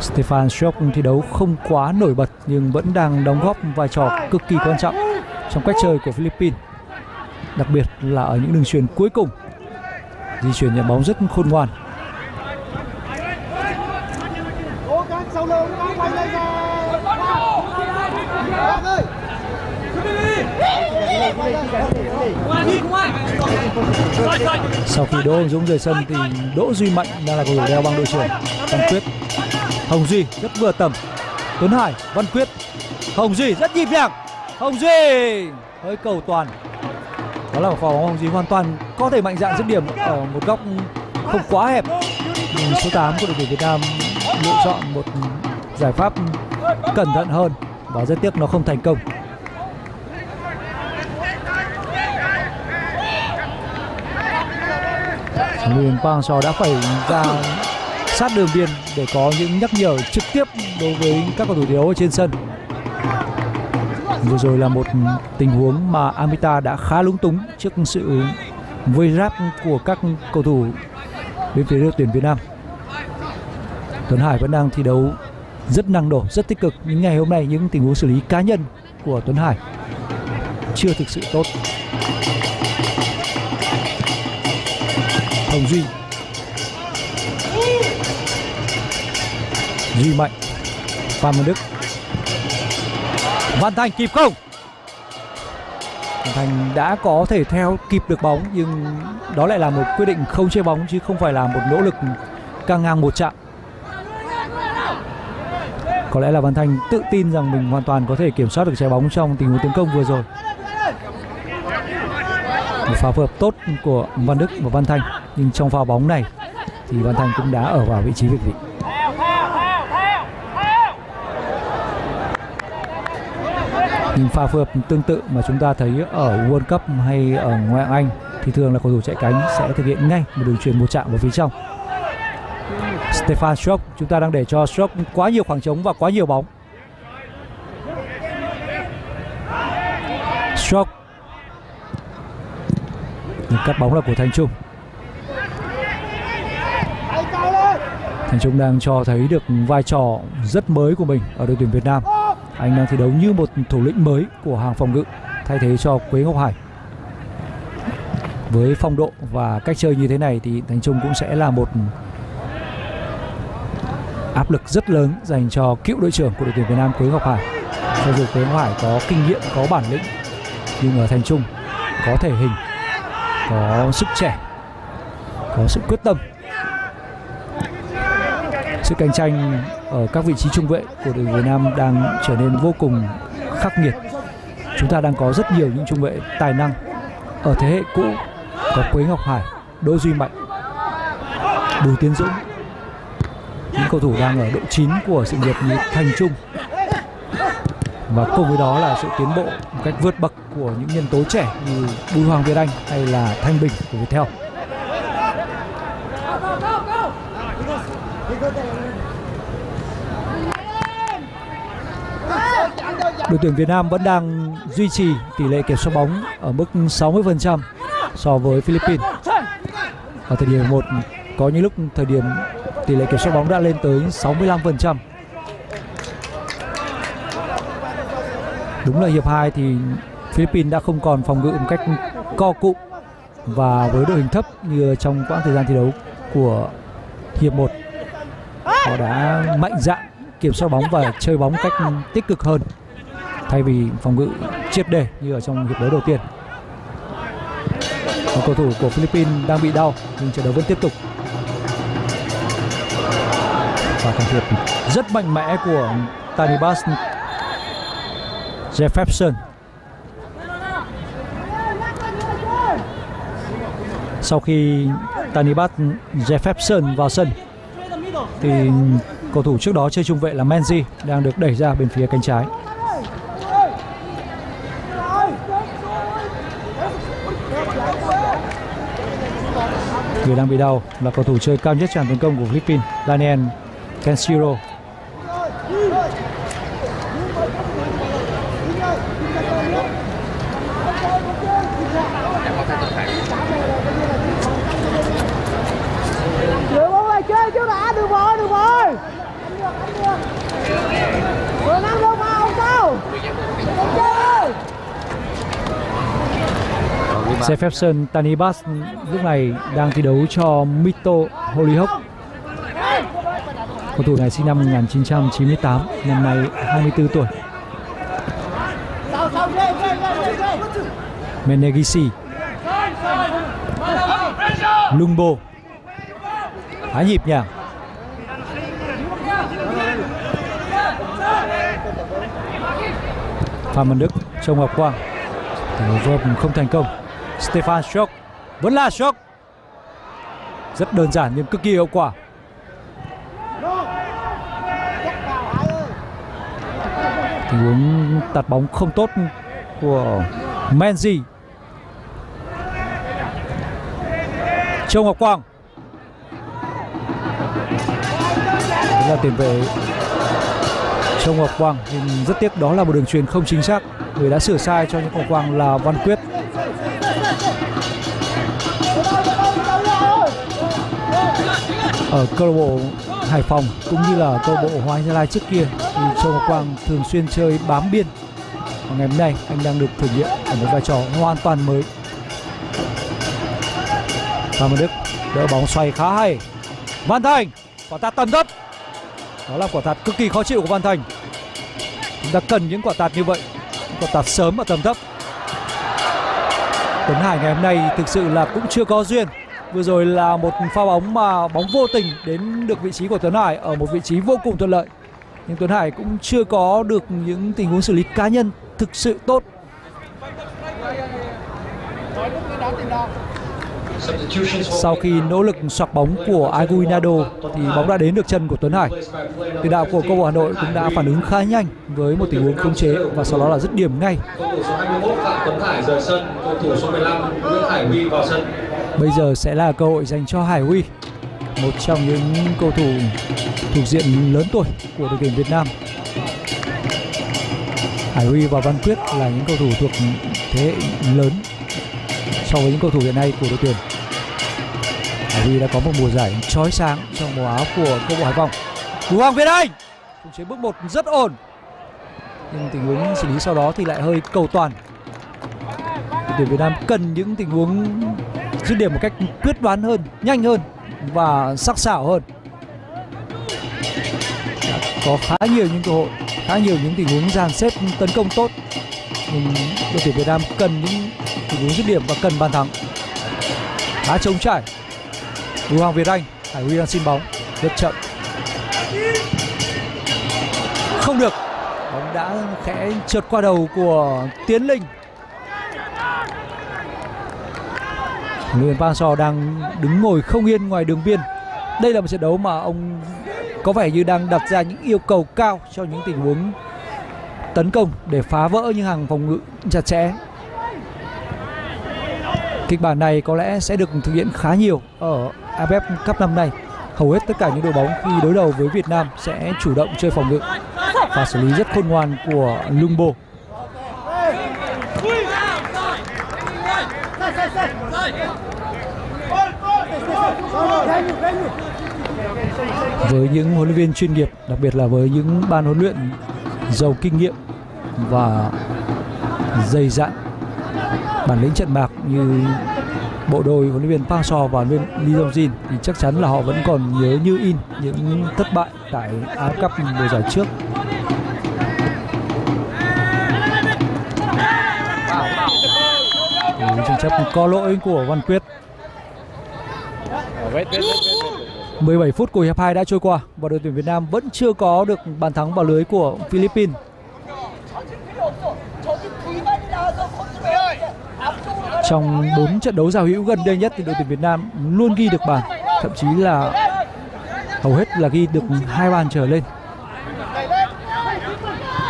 Stefan Strock thi đấu không quá nổi bật nhưng vẫn đang đóng góp vai trò cực kỳ quan trọng trong cách chơi của Philippines. Đặc biệt là ở những đường truyền cuối cùng. Di chuyển nhận bóng rất khôn ngoan cố gắng sau lưng cố quay lên Quang ơi sau khi Đỗ Hồng Dũng rời sân thì Đỗ Duy Mạnh đang là cầu thủ đeo băng đội trưởng. Văn Quyết, Hồng Duy rất vừa tầm. Tuấn Hải, Văn Quyết, Hồng Duy rất nhịp nhàng. Hồng Duy hơi cầu toàn. Đó là một pha bóng Hồng Duy hoàn toàn có thể mạnh dạn dứt điểm ở một góc không quá hẹp. Nhưng số 8 của đội tuyển Việt Nam lựa chọn một giải pháp cẩn thận hơn và rất tiếc nó không thành công. Huấn luyện Park Hang-seo đã phải ra sát đường biên để có những nhắc nhở trực tiếp đối với các cầu thủ thi đấu ở trên sân. Vừa rồi là một tình huống mà Amita đã khá lúng túng trước sự vây ráp của các cầu thủ bên phía đội tuyển Việt Nam. Tuấn Hải vẫn đang thi đấu rất năng nổ, rất tích cực. Những ngày hôm nay những tình huống xử lý cá nhân của Tuấn Hải chưa thực sự tốt. Hồng Duy. Duy Mạnh. Phan Văn Đức. Văn Thành kịp không? Văn Thành đã có thể theo kịp được bóng, nhưng đó lại là một quyết định không chơi bóng, chứ không phải là một nỗ lực căng ngang một chạm. Có lẽ là Văn Thành tự tin rằng mình hoàn toàn có thể kiểm soát được trái bóng trong tình huống tấn công vừa rồi. Một pha phối hợp tốt của Văn Đức và Văn Thành nhưng trong pha bóng này thì Văn Thành cũng đã ở vào vị trí việt vị. Nhưng pha phối hợp tương tự mà chúng ta thấy ở World Cup hay ở ngoại hạng Anh thì thường là cầu thủ chạy cánh sẽ thực hiện ngay một đường chuyền một chạm vào phía trong. Stefan Strock chúng ta đang để cho Strock quá nhiều khoảng trống và quá nhiều bóng. Strock nhưng cắt bóng là của Thành Trung. Thành Trung đang cho thấy được vai trò rất mới của mình ở đội tuyển Việt Nam. Anh đang thi đấu như một thủ lĩnh mới của hàng phòng ngự, thay thế cho Quế Ngọc Hải. Với phong độ và cách chơi như thế này thì Thành Trung cũng sẽ là một áp lực rất lớn dành cho cựu đội trưởng của đội tuyển Việt Nam Quế Ngọc Hải. Cho dù Quế Ngọc Hải có kinh nghiệm, có bản lĩnh, nhưng ở Thành Trung có thể hình, có sức trẻ, có sự quyết tâm sự cạnh tranh ở các vị trí trung vệ của đội Việt Nam đang trở nên vô cùng khắc nghiệt. Chúng ta đang có rất nhiều những trung vệ tài năng ở thế hệ cũ có Quế Ngọc Hải, Đỗ Duy Mạnh, Bùi Tiến Dũng. Những cầu thủ đang ở độ chín của sự nghiệp như Thành Trung. Và cùng với đó là sự tiến bộ một cách vượt bậc của những nhân tố trẻ như Bùi Hoàng Việt Anh hay là Thanh Bình của Viettel. Đội tuyển Việt Nam vẫn đang duy trì tỷ lệ kiểm soát bóng ở mức 60% so với Philippines. Ở thời điểm 1 có những lúc thời điểm tỷ lệ kiểm soát bóng đã lên tới 65%. Đúng là hiệp 2 thì Philippines đã không còn phòng ngự một cách co cụm và với đội hình thấp như trong quãng thời gian thi đấu của hiệp 1 họ đã mạnh dạn kiểm soát bóng và chơi bóng cách tích cực hơn thay vì phòng ngự triệt để như ở trong hiệp đấu đầu tiên. Một cầu thủ của Philippines đang bị đau, nhưng trận đấu vẫn tiếp tục. Và can thiệp rất mạnh mẽ của Tanibas Jefferson. Sau khi Tanibas Jefferson vào sân, thì cầu thủ trước đó chơi trung vệ là Menzi đang được đẩy ra bên phía cánh trái. Người đang bị đau là cầu thủ chơi cao nhất tràn tấn công của Philippines, Daniel Canciro Đưa bóng về chơi chứ đã, đừng vội, đừng vội Vừa năm đâu mà không sao Đừng chơi Jefferson Tanibas lúc này đang thi đấu cho Mito Hollyhock. Cầu thủ này sinh năm 1998, năm nay 24 tuổi. Menegisi Lungbo Khá nhịp nhàng Phạm Văn Đức trông Ngọc Quang Tình huống không thành công Stefan Schock Vẫn là Schock. Rất đơn giản nhưng cực kỳ hiệu quả. Tình huống tạt bóng không tốt của Menzi Châu Ngọc Quang. Đó là tiền vệ Châu Ngọc Quang. Nhưng rất tiếc đó là một đường truyền không chính xác. Người đã sửa sai cho những Ngọc Quang là Văn Quyết. Ở câu lạc bộ Hải Phòng cũng như là câu lạc bộ Hoa Anh Gia Lai trước kia thì Châu Ngọc Quang thường xuyên chơi bám biên. Và ngày hôm nay anh đang được thử nghiệm ở một vai trò hoàn toàn mới. Phan Văn Đức đỡ bóng xoay khá hay. Văn Thành, quả tạt tầm thấp. Đó là quả tạt cực kỳ khó chịu của Văn Thành. Chúng ta cần những quả tạt như vậy, những quả tạt sớm ở tầm thấp. Tuấn Hải ngày hôm nay thực sự là cũng chưa có duyên vừa rồi là một pha bóng mà bóng vô tình đến được vị trí của Tuấn Hải ở một vị trí vô cùng thuận lợi. Nhưng Tuấn Hải cũng chưa có được những tình huống xử lý cá nhân thực sự tốt sau khi nỗ lực xoạc bóng của Aguinaldo thì bóng đã đến được chân của Tuấn Hải. Tiền đạo của câu lạc bộ Hà Nội cũng đã phản ứng khá nhanh với một tình huống khống chế và sau đó là dứt điểm ngay. Cầu thủ số 21 Phạm Tuấn Hải rời sân, cầu thủ số 15 Nguyễn Hải Huy vào sân. bây giờ sẽ là cơ hội dành cho Hải Huy một trong những cầu thủ thuộc diện lớn tuổi của đội tuyển Việt Nam. Hải Huy và Văn Quyết là những cầu thủ thuộc thế hệ lớn so với những cầu thủ hiện nay của đội tuyển Hải Huy đã có một mùa giải chói sáng trong màu áo của câu lạc bộ Hải Phòng. Tú Hoàng Việt Anh! Khống chế bước một rất ổn. Nhưng tình huống xử lý sau đó thì lại hơi cầu toàn. Đội tuyển Việt Nam cần những tình huống dứt điểm một cách quyết đoán hơn, nhanh hơn và sắc sảo hơn. Đã có khá nhiều những cơ hội, khá nhiều những tình huống dàn xếp tấn công tốt. Nhưng đội tuyển Việt Nam cần những tình huống dứt điểm và cần bàn thắng. Khá trống trải. Bùi Hoàng Việt Anh, Hải Huy đang xin bóng, rất chậm. Không được. Bóng đã khẽ trượt qua đầu của Tiến Linh. Nguyễn luyện Sò đang đứng ngồi không yên ngoài đường biên. Đây là một trận đấu mà ông có vẻ như đang đặt ra những yêu cầu cao cho những tình huống tấn công để phá vỡ những hàng phòng ngự chặt chẽ kịch bản này có lẽ sẽ được thực hiện khá nhiều ở AFF Cup năm nay. Hầu hết tất cả những đội bóng khi đối đầu với Việt Nam sẽ chủ động chơi phòng ngự và xử lý rất khôn ngoan của Lumbo với những huấn luyện viên chuyên nghiệp, đặc biệt là với những ban huấn luyện giàu kinh nghiệm và dày dặn bản lĩnh trận bạc như bộ đôi huấn luyện viên Park So và huấn luyện viên Lee Jin thì chắc chắn là họ vẫn còn nhớ như in những thất bại tại AFF Cup mùa giải trước Thì tranh chấp có lỗi của Văn Quyết 17 phút của hiệp 2 đã trôi qua và đội tuyển Việt Nam vẫn chưa có được bàn thắng vào lưới của Philippines. Trong 4 trận đấu giao hữu gần đây nhất thì đội tuyển Việt Nam luôn ghi được bàn, thậm chí là hầu hết là ghi được hai bàn trở lên.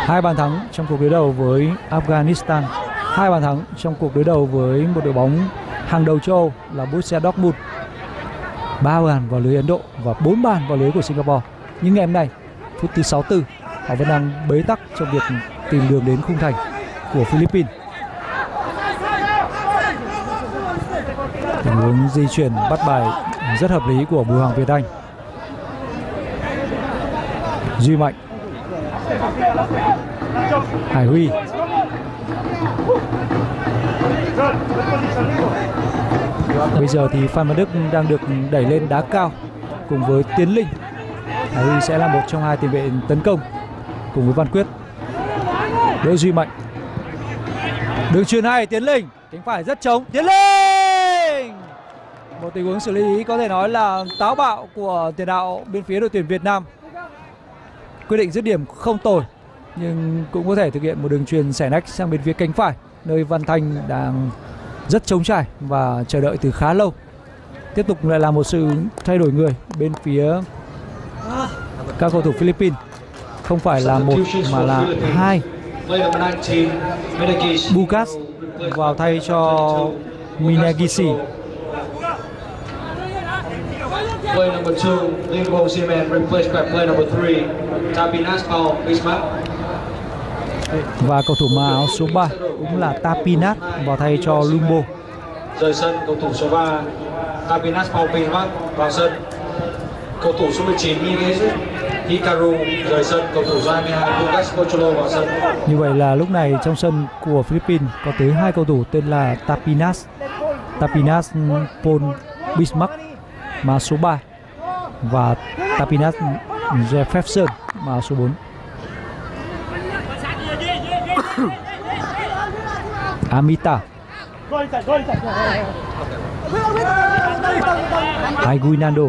Hai bàn thắng trong cuộc đối đầu với Afghanistan, hai bàn thắng trong cuộc đối đầu với một đội bóng hàng đầu châu Âu là Borussia Dortmund ba bàn vào lưới Ấn Độ và 4 bàn vào lưới của Singapore. Nhưng ngày hôm nay, phút thứ 64, họ vẫn đang bế tắc trong việc tìm đường đến khung thành của Philippines. Tình huống di chuyển bắt bài rất hợp lý của Bùi Hoàng Việt Anh. Duy Mạnh Hải Huy Bây giờ thì Phan Văn Đức đang được đẩy lên đá cao cùng với Tiến Linh. Hải Huy sẽ là một trong hai tiền vệ tấn công cùng với Văn Quyết. Đỗ Duy Mạnh. Đường truyền hay Tiến Linh, cánh phải rất trống. Tiến Linh. Tình huống xử lý có thể nói là táo bạo của tiền đạo bên phía đội tuyển Việt Nam. Quyết định dứt điểm không tồi, nhưng cũng có thể thực hiện một đường truyền xẻ nách sang bên phía cánh phải, nơi Văn Thanh đang rất trống trải và chờ đợi từ khá lâu. Tiếp tục lại là một sự thay đổi người bên phía các cầu thủ Philippines. Không phải là một mà là hai. Bukas vào thay cho Minagishi Player number two, Limbo Seaman, replaced by player number three, Tapinas Paul Bismarck. Và cầu thủ mặc áo số 3 cũng là Tapinat vào thay cho Lumbo. Rời sân cầu thủ số 3, Tapinas Paul Bismarck vào sân. Cầu thủ số 19, Miguel Hikaru rời sân, cầu thủ số 22, Lucas Pocholo vào sân. Như vậy là lúc này trong sân của Philippines có tới hai cầu thủ tên là Tapinas, Tapinas Paul Bismarck mã số 3 và Tapinas Jefferson mã số 4. Amita, Aguinaldo.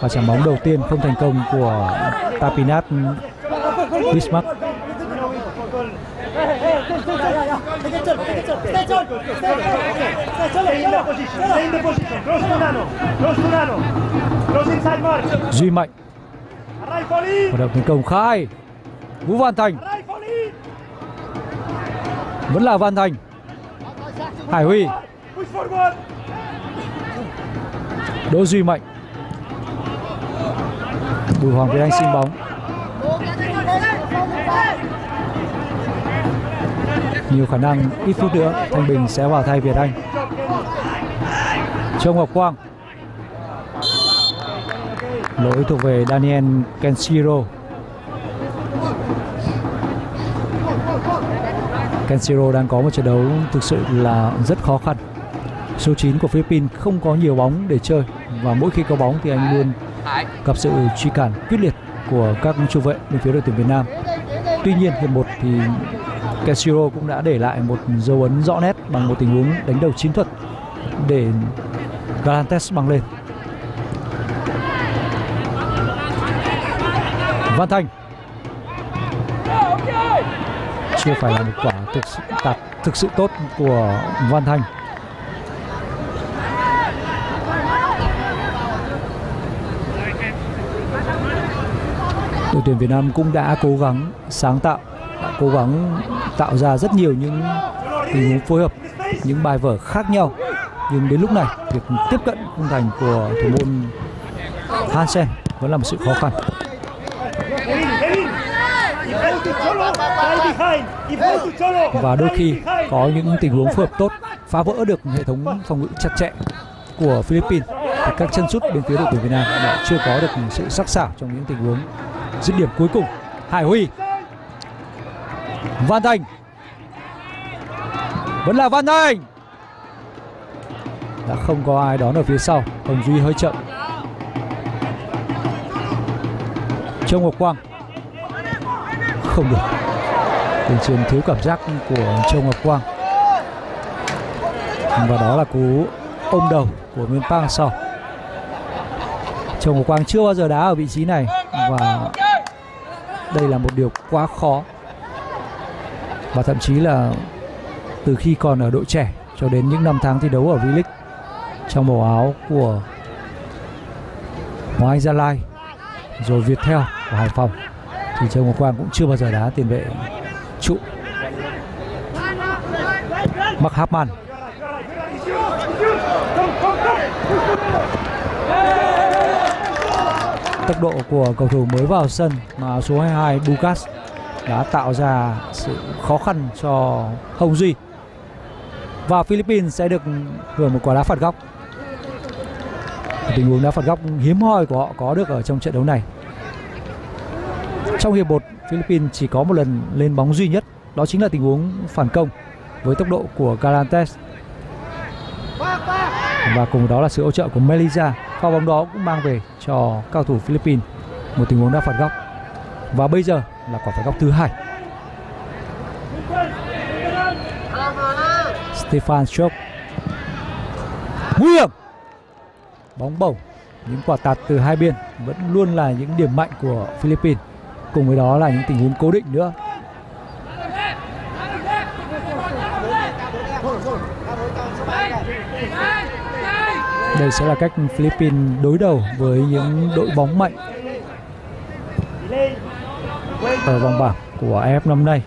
Và trả bóng đầu tiên không thành công của Tapinat Bismarck. Stay in the position, stay in the position. To Nano, to Nano. Inside Mark. Duy Mạnh hoạt động tấn công khai. Vũ Văn Thành vẫn là Văn Thành. Hải Huy, Đỗ Duy Mạnh. Bùi Hoàng Việt Anh xin bóng. Nhiều khả năng, ít phút nữa, Thanh Bình sẽ vào thay Việt Anh. Châu Ngọc Quang. Lỗi thuộc về Daniel Kenshiro. Kenshiro đang có một trận đấu thực sự là rất khó khăn. Số 9 của Philippines không có nhiều bóng để chơi và mỗi khi có bóng thì anh luôn gặp sự truy cản quyết liệt của các trung vệ bên phía đội tuyển Việt Nam. Tuy nhiên, hiệp 1 thì Kenshiro cũng đã để lại một dấu ấn rõ nét bằng một tình huống đánh đầu chiến thuật để Galantes băng lên. Văn Thành chưa phải là một quả thực sự tạt thực sự tốt của Văn Thành. đội tuyển Việt Nam cũng đã cố gắng sáng tạo, đã cố gắng tạo ra rất nhiều những tình huống phối hợp, những bài vở khác nhau. Nhưng đến lúc này, việc tiếp cận khung thành của thủ môn Hansen vẫn là một sự khó khăn. Và đôi khi có những tình huống phối hợp tốt, phá vỡ được hệ thống phòng ngự chặt chẽ của Philippines. Thì các chân sút bên phía đội tuyển Việt Nam đã chưa có được sự sắc sảo trong những tình huống dứt điểm cuối cùng. Hải Huy Văn Thành. Vẫn là Văn Thành. Đã không có ai đón ở phía sau. Hồng Duy hơi chậm. Châu Ngọc Quang. Không được. Đường truyền thiếu cảm giác của Châu Ngọc Quang. Và đó là cú ôm đầu của Nguyên Pang sau. Châu Ngọc Quang chưa bao giờ đá ở vị trí này. Và đây là một điều quá khó và thậm chí là từ khi còn ở đội trẻ cho đến những năm tháng thi đấu ở V-League trong màu áo của Hoàng Anh Gia Lai, rồi Viettel của Hải Phòng, thì Châu Ngọc Quang cũng chưa bao giờ đá tiền vệ trụ. Mark Hapman tốc độ của cầu thủ mới vào sân mà số 22 Bukas đã tạo ra sự khó khăn cho Hồng Duy. Và Philippines sẽ được hưởng một quả đá phạt góc. Tình huống đá phạt góc hiếm hoi của họ có được ở trong trận đấu này. Trong hiệp 1 Philippines chỉ có một lần lên bóng duy nhất. Đó chính là tình huống phản công với tốc độ của Galantes. Và cùng đó là sự hỗ trợ của Melissa pha bóng đó cũng mang về cho cao thủ Philippines một tình huống đá phạt góc. Và bây giờ là quả phạt góc thứ hai. Stefan Stroke nguy hiểm. Bóng bổng những quả tạt từ hai bên vẫn luôn là những điểm mạnh của Philippines. Cùng với đó là những tình huống cố định nữa. Đây sẽ là cách Philippines đối đầu với những đội bóng mạnh ở vòng bảng của AF năm nay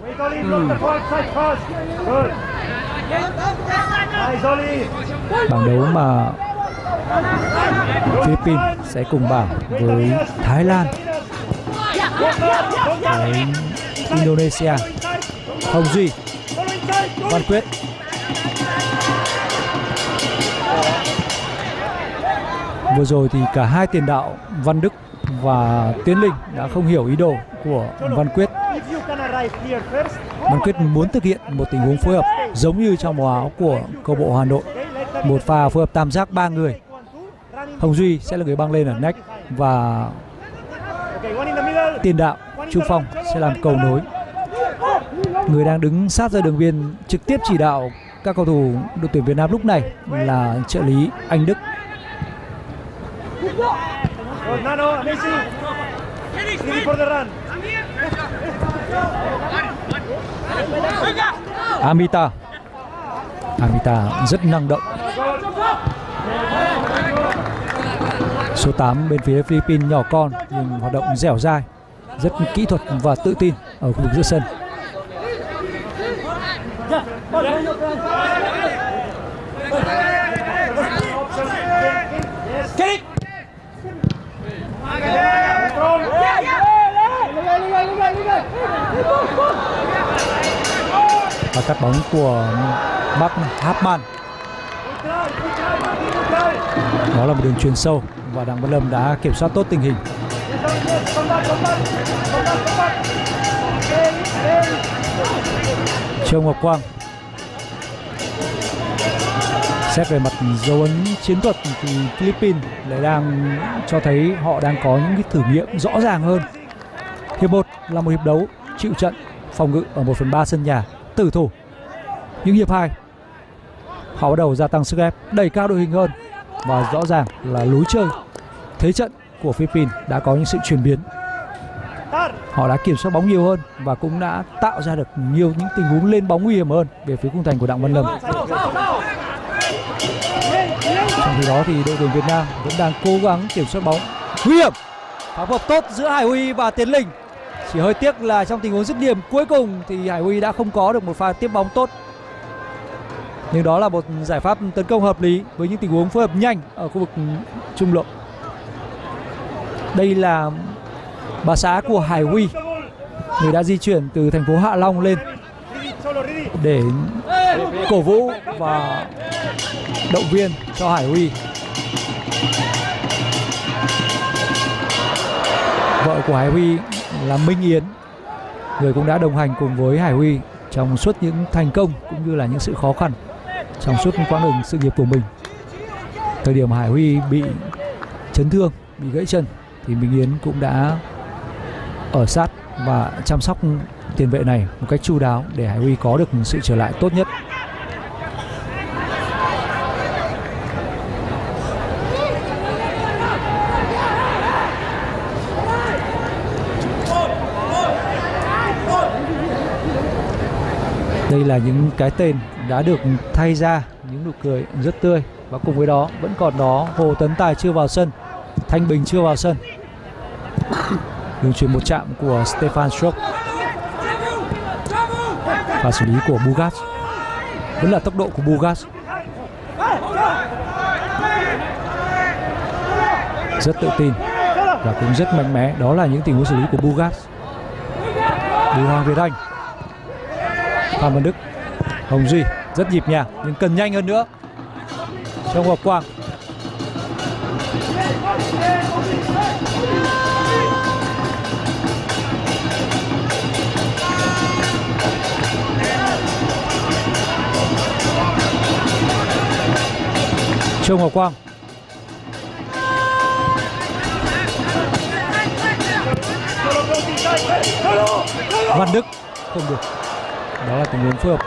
Oli. bảng đấu mà Philippines sẽ cùng bảng với Thái Lan với Indonesia Hồng Duy. Văn Quyết Vừa rồi thì cả hai tiền đạo Văn Đức và Tiến Linh đã không hiểu ý đồ của Văn Quyết. Văn Quyết muốn thực hiện một tình huống phối hợp giống như trong màu áo của câu bộ Hà Nội. Một pha phối hợp tam giác ba người. Hồng Duy sẽ là người băng lên ở nách và tiền đạo Trung Phong sẽ làm cầu nối. Người đang đứng sát ra đường biên trực tiếp chỉ đạo các cầu thủ đội tuyển Việt Nam lúc này là trợ lý Anh Đức. Good, Nano, amazing. Ready for the run. Amita Amita rất năng động số 8 bên phía Philippines nhỏ con nhưng hoạt động dẻo dai rất kỹ thuật và tự tin ở khu vực giữa sân và cắt bóng của bắc Hapman đó là một đường truyền sâu và Đặng Văn Lâm đã kiểm soát tốt tình hình. Trương Ngọc Quang xét về mặt dấu ấn chiến thuật thì Philippines lại đang cho thấy họ đang có những cái thử nghiệm rõ ràng hơn. Hiệp 1 là một hiệp đấu chịu trận phòng ngự ở 1 phần 3 sân nhà, tử thủ. Nhưng hiệp 2 họ bắt đầu gia tăng sức ép, đẩy cao đội hình hơn và rõ ràng là lối chơi. Thế trận của Philippines đã có những sự chuyển biến. Họ đã kiểm soát bóng nhiều hơn và cũng đã tạo ra được nhiều những tình huống lên bóng nguy hiểm hơn về phía khung thành của Đặng Văn Lâm. Trong khi đó thì đội tuyển Việt Nam vẫn đang cố gắng kiểm soát bóng. Nguy hiểm! Phối hợp tốt giữa Hải Huy và Tiến Linh chỉ hơi tiếc là trong tình huống dứt điểm cuối cùng thì Hải Huy đã không có được một pha tiếp bóng tốt nhưng đó là một giải pháp tấn công hợp lý với những tình huống phối hợp nhanh ở khu vực trung lộ đây là bà xã của Hải Huy, người đã di chuyển từ thành phố Hạ Long lên để cổ vũ và động viên cho Hải Huy. Vợ của Hải Huy là Minh Yến, người cũng đã đồng hành cùng với Hải Huy trong suốt những thành công cũng như là những sự khó khăn trong suốt quãng đường sự nghiệp của mình. Thời điểm Hải Huy bị chấn thương, bị gãy chân thì Minh Yến cũng đã ở sát và chăm sóc tiền vệ này một cách chu đáo để Hải Huy có được sự trở lại tốt nhất. Đây là những cái tên đã được thay ra những nụ cười rất tươi. Và cùng với đó vẫn còn đó Hồ Tấn Tài chưa vào sân, Thanh Bình chưa vào sân. Đường chuyền một chạm của Stefan Strock và xử lý của Bugas vẫn là tốc độ của Bugas rất tự tin và cũng rất mạnh mẽ. Đó là những tình huống xử lý của Bugas Bùi Hoàng Việt Anh. Phan Văn Đức, Hồng Duy, rất nhịp nhàng, nhưng cần nhanh hơn nữa. Cho Ngọc Quang. Trương Ngọc Quang. Văn Đức, không được đó là tình huống phối hợp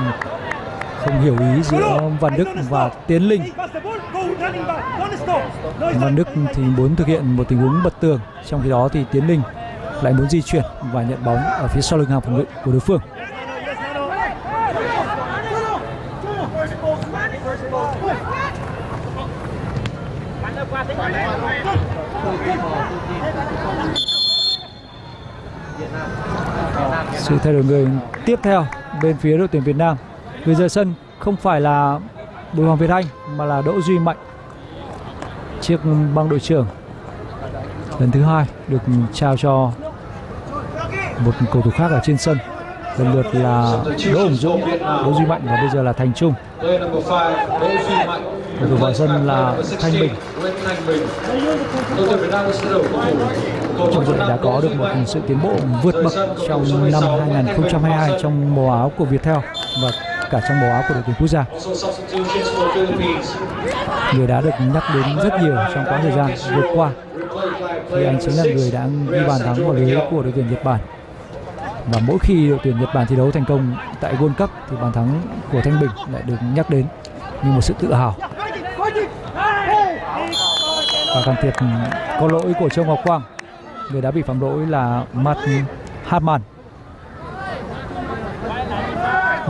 không hiểu ý giữa Văn Đức và Tiến Linh. Văn Đức thì muốn thực hiện một tình huống bật tường. Trong khi đó thì Tiến Linh lại muốn di chuyển và nhận bóng ở phía sau lưng hàng phòng ngự của đối phương. Sự thay đổi người tiếp theo bên phía đội tuyển Việt Nam. Người rời sân không phải là Bùi Hoàng Việt Anh mà là Đỗ Duy Mạnh chiếc băng đội trưởng. Lần thứ hai được trao cho một cầu thủ khác ở trên sân. Lần lượt là Đỗ Hùng Dũng, Đỗ Duy Mạnh và bây giờ là Thành Trung. Cầu thủ vào sân là Thanh Bình trong đội đã có được một sự tiến bộ vượt bậc trong năm 2022 trong màu áo của Viettel và cả trong màu áo của đội tuyển quốc gia. Người đã được nhắc đến rất nhiều trong quãng thời gian vừa qua thì anh chính là người đã ghi bàn thắng vào lưới của đội tuyển Nhật Bản. Và mỗi khi đội tuyển Nhật Bản thi đấu thành công tại World Cup thì bàn thắng của Thanh Bình lại được nhắc đến như một sự tự hào. Và can thiệp có lỗi của Châu Ngọc Quang người đã bị phạm lỗi là Matt Hartman.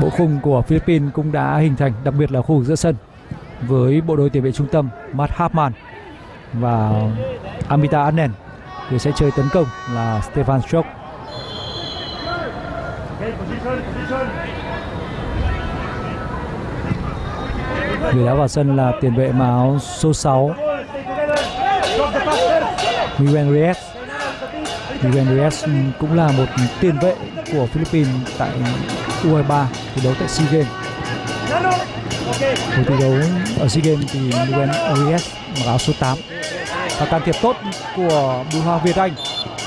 Bộ khung của Philippines cũng đã hình thành, đặc biệt là khu vực giữa sân, với bộ đôi tiền vệ trung tâm Matt Hartman và Amita Anen người sẽ chơi tấn công là Stefan Strock người đã vào sân là tiền vệ máu áo số 6 Miguel Reyes Reyes cũng là một tiền vệ của Philippines tại U23 thi đấu tại SEA Games. Hồi thi đấu ở SEA Games thì Miguel Reyes mặc áo số 8 và can thiệp tốt của Bùi Hoàng Việt Anh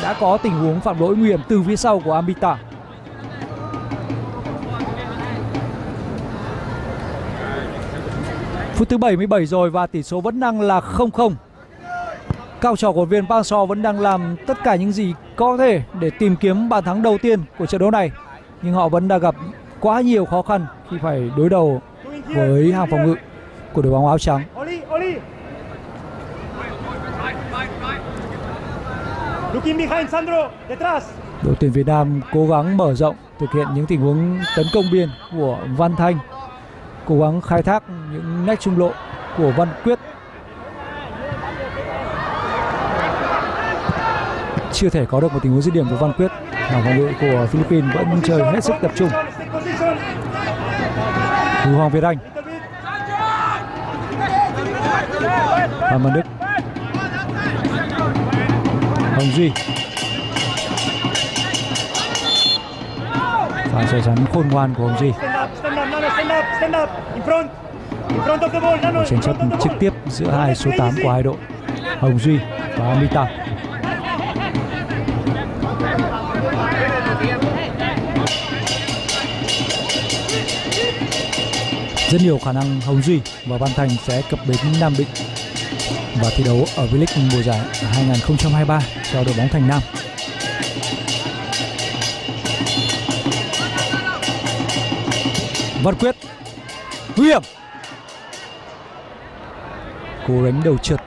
đã có tình huống phạm lỗi nguy hiểm từ phía sau của Amita. Phút thứ 77 rồi và tỷ số vẫn đang là 0-0 cao trò của viên Park vẫn đang làm tất cả những gì có thể để tìm kiếm bàn thắng đầu tiên của trận đấu này. Nhưng họ vẫn đang gặp quá nhiều khó khăn khi phải đối đầu với hàng phòng ngự của đội bóng áo trắng. Đội tuyển Việt Nam cố gắng mở rộng thực hiện những tình huống tấn công biên của Văn Thanh, cố gắng khai thác những nét trung lộ của Văn Quyết chưa thể có được một tình huống dứt điểm của Văn Quyết. Hàng phòng ngự của Philippines vẫn chơi hết sức tập trung. Thủ Hoàng Việt Anh. Phan Văn Đức. Hồng Duy. Pha chơi chắn khôn ngoan của Hồng Duy. Một tranh chấp trực tiếp giữa hai số 8 của hai đội. Hồng Duy và Amita rất nhiều khả năng Hồng Duy và Văn Thành sẽ cập bến Nam Định và thi đấu ở V-League mùa giải 2023 cho đội bóng Thành Nam. Văn Quyết, nguy hiểm. Cố đánh đầu trượt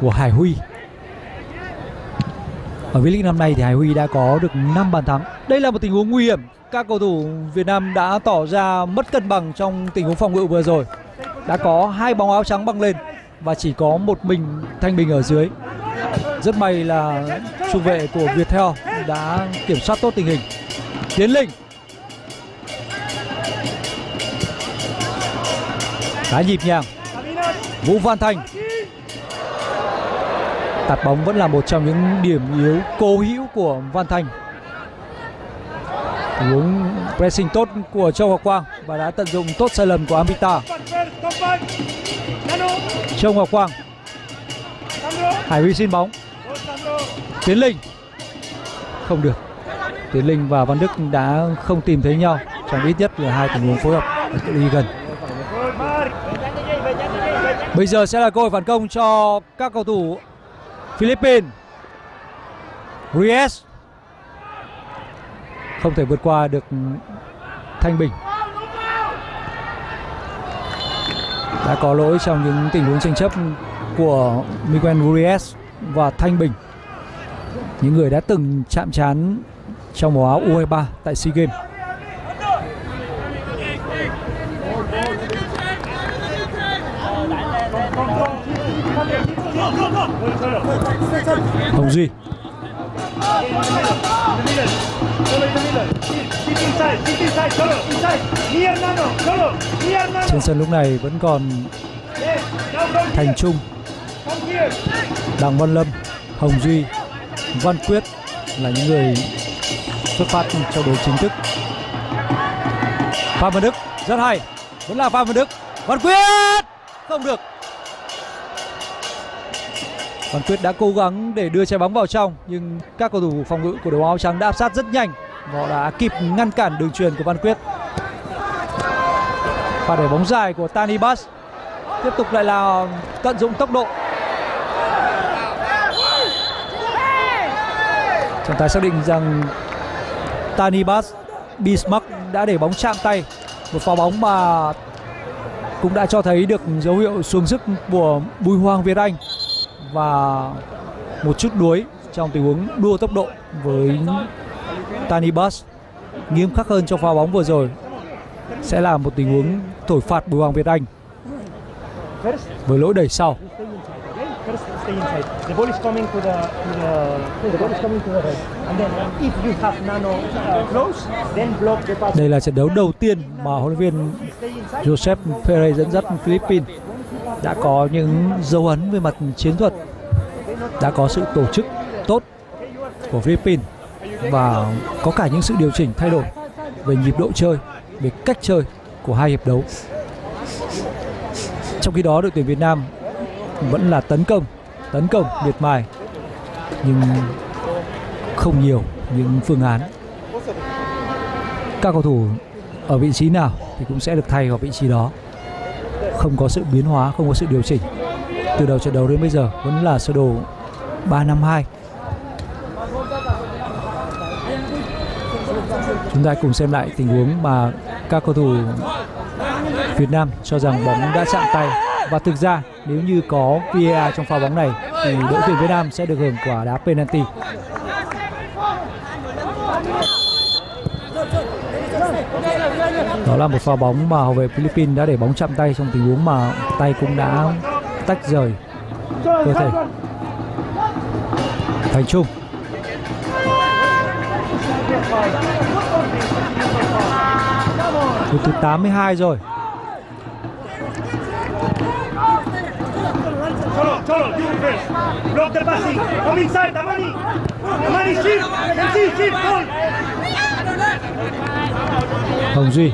của Hải Huy. Ở V-League năm nay thì Hải Huy đã có được 5 bàn thắng. Đây là một tình huống nguy hiểm các cầu thủ Việt Nam đã tỏ ra mất cân bằng trong tình huống phòng ngự vừa rồi. Đã có hai bóng áo trắng băng lên và chỉ có một mình Thanh Bình ở dưới. Rất may là trung vệ của Viettel đã kiểm soát tốt tình hình. Tiến Linh. Khá nhịp nhàng. Vũ Văn Thành tạt bóng vẫn là một trong những điểm yếu cố hữu của Văn Thành tình huống pressing tốt của Châu Ngọc Quang và đã tận dụng tốt sai lầm của Amita. Châu Ngọc Quang. Hải Huy xin bóng. Tiến Linh. Không được. Tiến Linh và Văn Đức đã không tìm thấy nhau, trong ít nhất là hai tình huống phối hợp ở gần. Bây giờ sẽ là cơ hội phản công cho các cầu thủ Philippines. Reyes không thể vượt qua được Thanh Bình. Đã có lỗi trong những tình huống tranh chấp của Miguel Reyes và Thanh Bình. Những người đã từng chạm trán trong màu áo U23 tại SEA Games. Hồng Duy trên sân lúc này vẫn còn Thành. Trung, Đặng Văn Lâm, Hồng Duy, Văn Quyết là những người xuất phát trong đấu chính thức. Phan Văn Đức rất hay, vẫn là Phan Văn Đức. Văn Quyết không được. Văn Quyết đã cố gắng để đưa trái bóng vào trong, nhưng các cầu thủ phòng ngự của đội áo trắng đã áp sát rất nhanh. Họ đã kịp ngăn cản đường truyền của Văn Quyết. Và để bóng dài của Tanibas tiếp tục lại là tận dụng tốc độ trọng tài xác định rằng Tanibas Bismarck đã để bóng chạm tay một pha bóng mà cũng đã cho thấy được dấu hiệu xuống sức của Bùi Hoàng Việt Anh và một chút đuối trong tình huống đua tốc độ với Tanibas nghiêm khắc hơn trong pha bóng vừa rồi sẽ là một tình huống thổi phạt Bùi Hoàng Việt Anh với lỗi đẩy sau. Đây là trận đấu đầu tiên mà huấn luyện viên. Joseph Perez dẫn dắt Philippines đã có những dấu ấn về mặt chiến thuật, đã có sự tổ chức tốt của Philippines và có cả những sự điều chỉnh thay đổi về nhịp độ chơi, về cách chơi của hai hiệp đấu. Trong khi đó đội tuyển Việt Nam vẫn là tấn công, tấn công miệt mài nhưng không nhiều những phương án. Các cầu thủ ở vị trí nào thì cũng sẽ được thay vào vị trí đó không có sự biến hóa, không có sự điều chỉnh. Từ đầu trận đấu đến bây giờ vẫn là sơ đồ 352 chúng ta cùng xem lại tình huống mà các cầu thủ Việt Nam cho rằng bóng đã chạm tay. Và thực ra, nếu như có VAR trong pha bóng này, thì đội tuyển Việt Nam sẽ được hưởng quả đá penalty. Đó là một pha bóng mà hậu vệ Philippines đã để bóng chạm tay trong tình huống mà tay cũng đã tách rời cơ thể. Thành Trung. Phút thứ 82 rồi. Hồng Duy.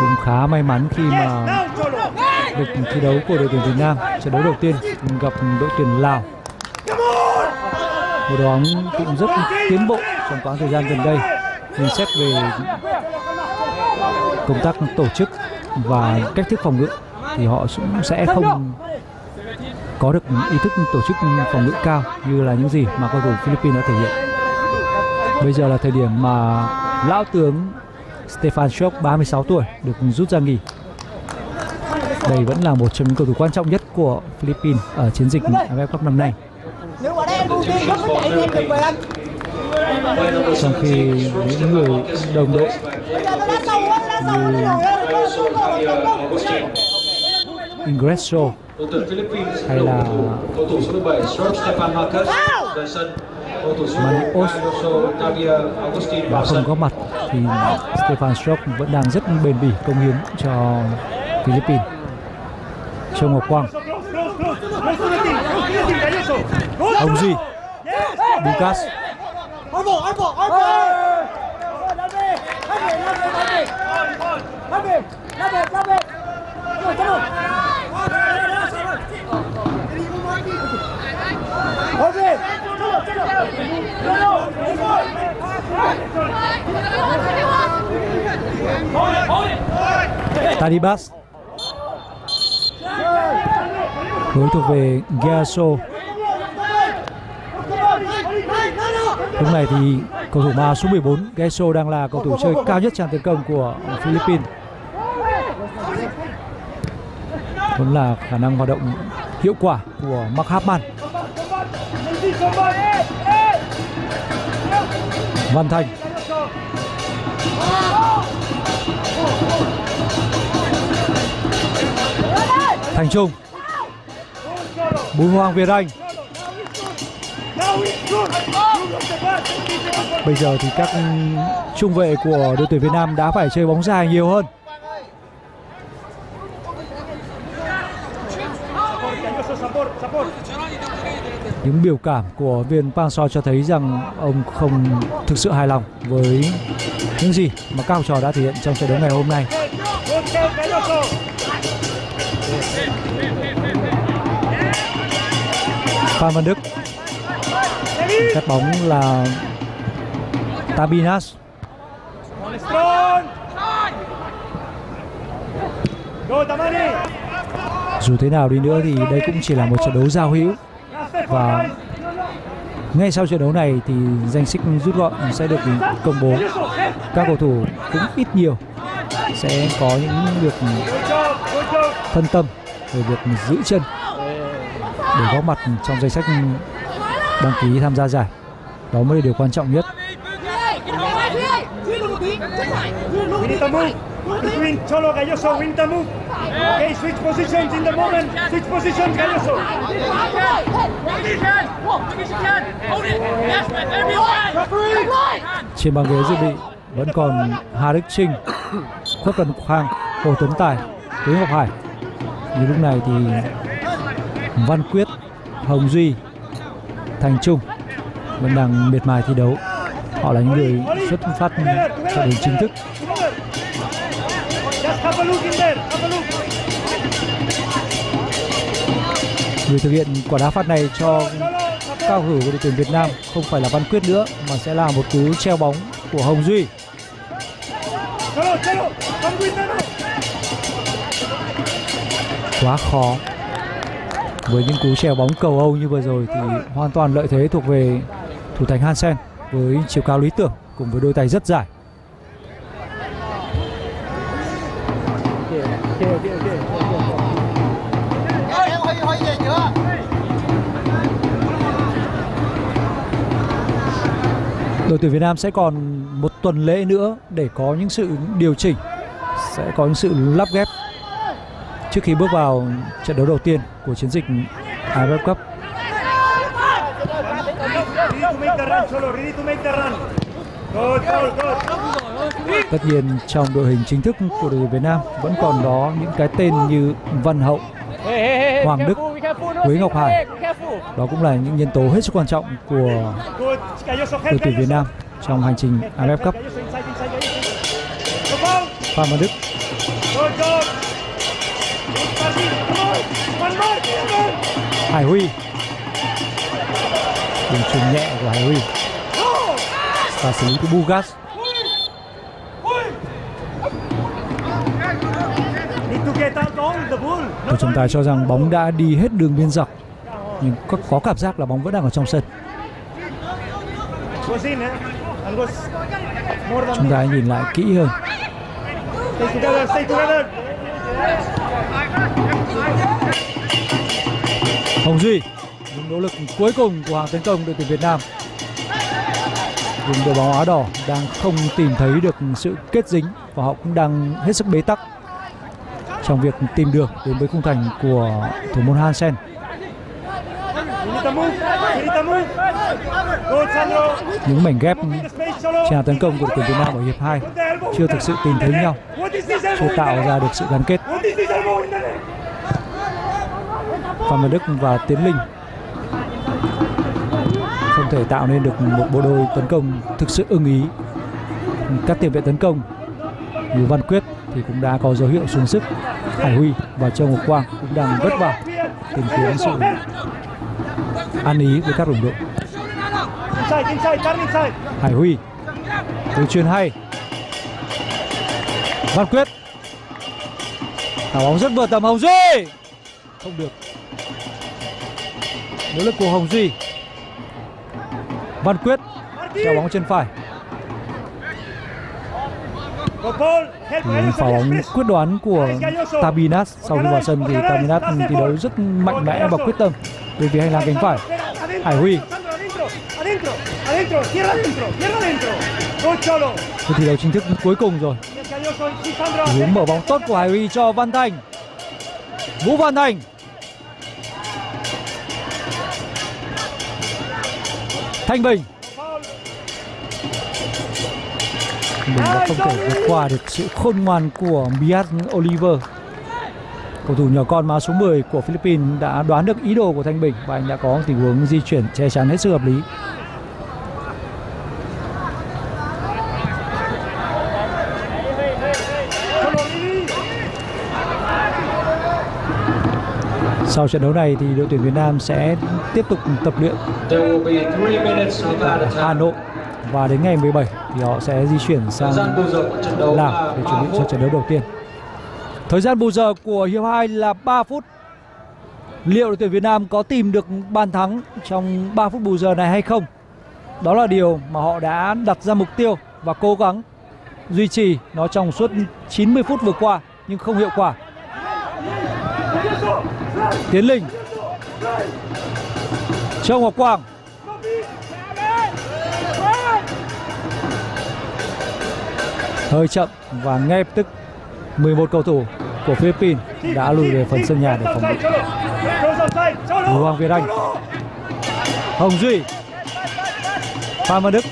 Cũng khá may mắn khi mà được lịch thi đấu của đội tuyển Việt Nam trận đấu đầu tiên gặp đội tuyển Lào. Một đội bóng cũng rất tiến bộ trong quãng thời gian gần đây. Nhìn xét về công tác tổ chức và cách thức phòng ngự thì họ cũng sẽ không có được ý thức tổ chức phòng ngự cao như là những gì mà cầu thủ Philippines đã thể hiện. Bây giờ là thời điểm mà lão tướng Stefan Schoch 36 tuổi, được rút ra nghỉ. Đây vẫn là một trong những cầu thủ quan trọng nhất của Philippines ở chiến dịch AFF Cup năm nay. Trong khi những người đồng đội như Ingresso Philippines Hay là- cầu thủ số 17 Serge Stepan Marcus rời sân cầu thủ số Manios. 1 Carlos Javier Agustin đã vào không sân có mặt thì Stefan Strock vẫn đang rất bền bỉ công hiến cho Philippines. Châu Ngọc Quang. Hồng Duy. Lucas, Tadibas. Đối thuộc về Giaso. Lúc này thì cầu thủ ma số 14 Geso đang là cầu thủ chơi cao nhất trang tấn công của Philippines. Vẫn là khả năng hoạt động hiệu quả của Mark Hartman. Văn Thành. Thành Trung. Bùi Hoàng Việt Anh. Bây giờ thì các trung vệ của đội tuyển Việt Nam đã phải chơi bóng dài nhiều hơn. Những biểu cảm của viên Pang So cho thấy rằng ông không thực sự hài lòng với những gì mà các học trò đã thể hiện trong trận đấu ngày hôm nay. Phan Văn Đức. Cắt bóng là Tabinas. Dù thế nào đi nữa thì đây cũng chỉ là một trận đấu giao hữu và ngay sau trận đấu này thì danh sách rút gọn sẽ được công bố các cầu thủ cũng ít nhiều sẽ có những việc phân tâm về việc giữ chân để góp mặt trong danh sách đăng ký tham gia giải đó mới là điều quan trọng nhất We need to move between Cholo Galloso. We need to move. Okay, switch positions in the moment. Switch positions, Galloso. trên băng ghế dự bị vẫn còn Hà Đức Trinh Quốc Cần Khang Hồ Tuấn Tài Tuấn Ngọc Hải nhưng lúc này thì Văn Quyết Hồng Duy Thành Trung vẫn đang miệt mài thi đấu họ là những người xuất phát cho đến chính thức người thực hiện quả đá phạt này cho cao hữu của đội tuyển Việt Nam không phải là Văn Quyết nữa, mà sẽ là một cú treo bóng của Hồng Duy. Quá khó. Với những cú treo bóng cầu Âu như vừa rồi thì hoàn toàn lợi thế thuộc về thủ thành Hansen với chiều cao lý tưởng cùng với đôi tay rất dài. Đội tuyển Việt Nam sẽ còn một tuần lễ nữa để có những sự điều chỉnh sẽ có những sự lắp ghép trước khi bước vào trận đấu đầu tiên của chiến dịch AFF Cup Tất nhiên trong đội hình chính thức của đội tuyển Việt Nam vẫn còn đó những cái tên như Văn Hậu, Hoàng Đức, Quế Ngọc Hải đó cũng là những nhân tố hết sức quan trọng của đội tuyển Việt Nam trong hành trình AFF Cup. Phan Văn Đức. Hải Huy. Đường chuyền nhẹ của Hải Huy và xử lý của Bugas. Thủ trọng tài cho rằng bóng đã đi hết đường biên dọc nhưng có, có cảm giác là bóng vẫn đang ở trong sân. Chúng ta nhìn lại kỹ hơn. Hồng Duy, những nỗ lực cuối cùng của hàng tấn công đội tuyển Việt Nam. Nhưng đội bóng áo đỏ đang không tìm thấy được sự kết dính và họ cũng đang hết sức bế tắc trong việc tìm đường đến với khung thành của thủ môn Hansen những mảnh ghép trên tấn công của đội tuyển Việt Nam ở hiệp 2 With the elbow. chưa thực sự tìm thấy nhau, chưa tạo ra được sự gắn kết. Phan Văn Đức và Tiến Linh không thể tạo nên được một bộ đôi tấn công thực sự ưng ý. Các tiền vệ tấn công như Văn Quyết thì cũng đã có dấu hiệu xuống sức. Hải Huy và Châu Ngọc Quang cũng đang vất vả tìm kiếm sự ăn ý với các đồng đội. Hải Huy đường truyền hay. Văn Quyết. Thả bóng rất vừa tầm Hồng Duy. Không được. Nỗ lực của Hồng Duy. Văn Quyết, Kéo bóng chân phải. Phá bóng quyết đoán của Tabinas sau khi vào sân thì Tabinas thi đấu rất mạnh mẽ và quyết tâm về phía hành lang cánh phải Hải Huy. Adentro, adentro, tierra adentro, tierra adentro. Cuộc thi đấu chính thức cuối cùng rồi Escayoso, hướng mở bóng tốt của Hải Huy cho Văn Thành Vũ Văn Thành Thanh Bình mình đã không thể vượt qua được sự khôn ngoan của Biat Oliver. Cầu thủ nhỏ con áo số 10 của Philippines đã đoán được ý đồ của Thanh Bình và anh đã có tình huống di chuyển che chắn hết sức hợp lý. Sau trận đấu này thì đội tuyển Việt Nam sẽ tiếp tục tập luyện ở Hà. Nội và đến ngày 17 thì họ sẽ di chuyển sang Lào là để 3 chuẩn bị cho trận đấu đầu tiên. Thời gian bù giờ của hiệp 2 là 3 phút. Liệu đội tuyển Việt Nam có tìm được bàn thắng trong 3 phút bù giờ này hay không? Đó là điều mà họ đã đặt ra mục tiêu và cố gắng duy trì nó trong suốt 90 phút vừa qua, nhưng không hiệu quả. Tiến Linh Châu Ngọc Quang hơi chậm và ngay lập tức 11 cầu thủ của Philippines đã lùi về phần sân nhà để phòng bị. Hoàng Việt Anh. Hồng Duy. Phan Văn Đức.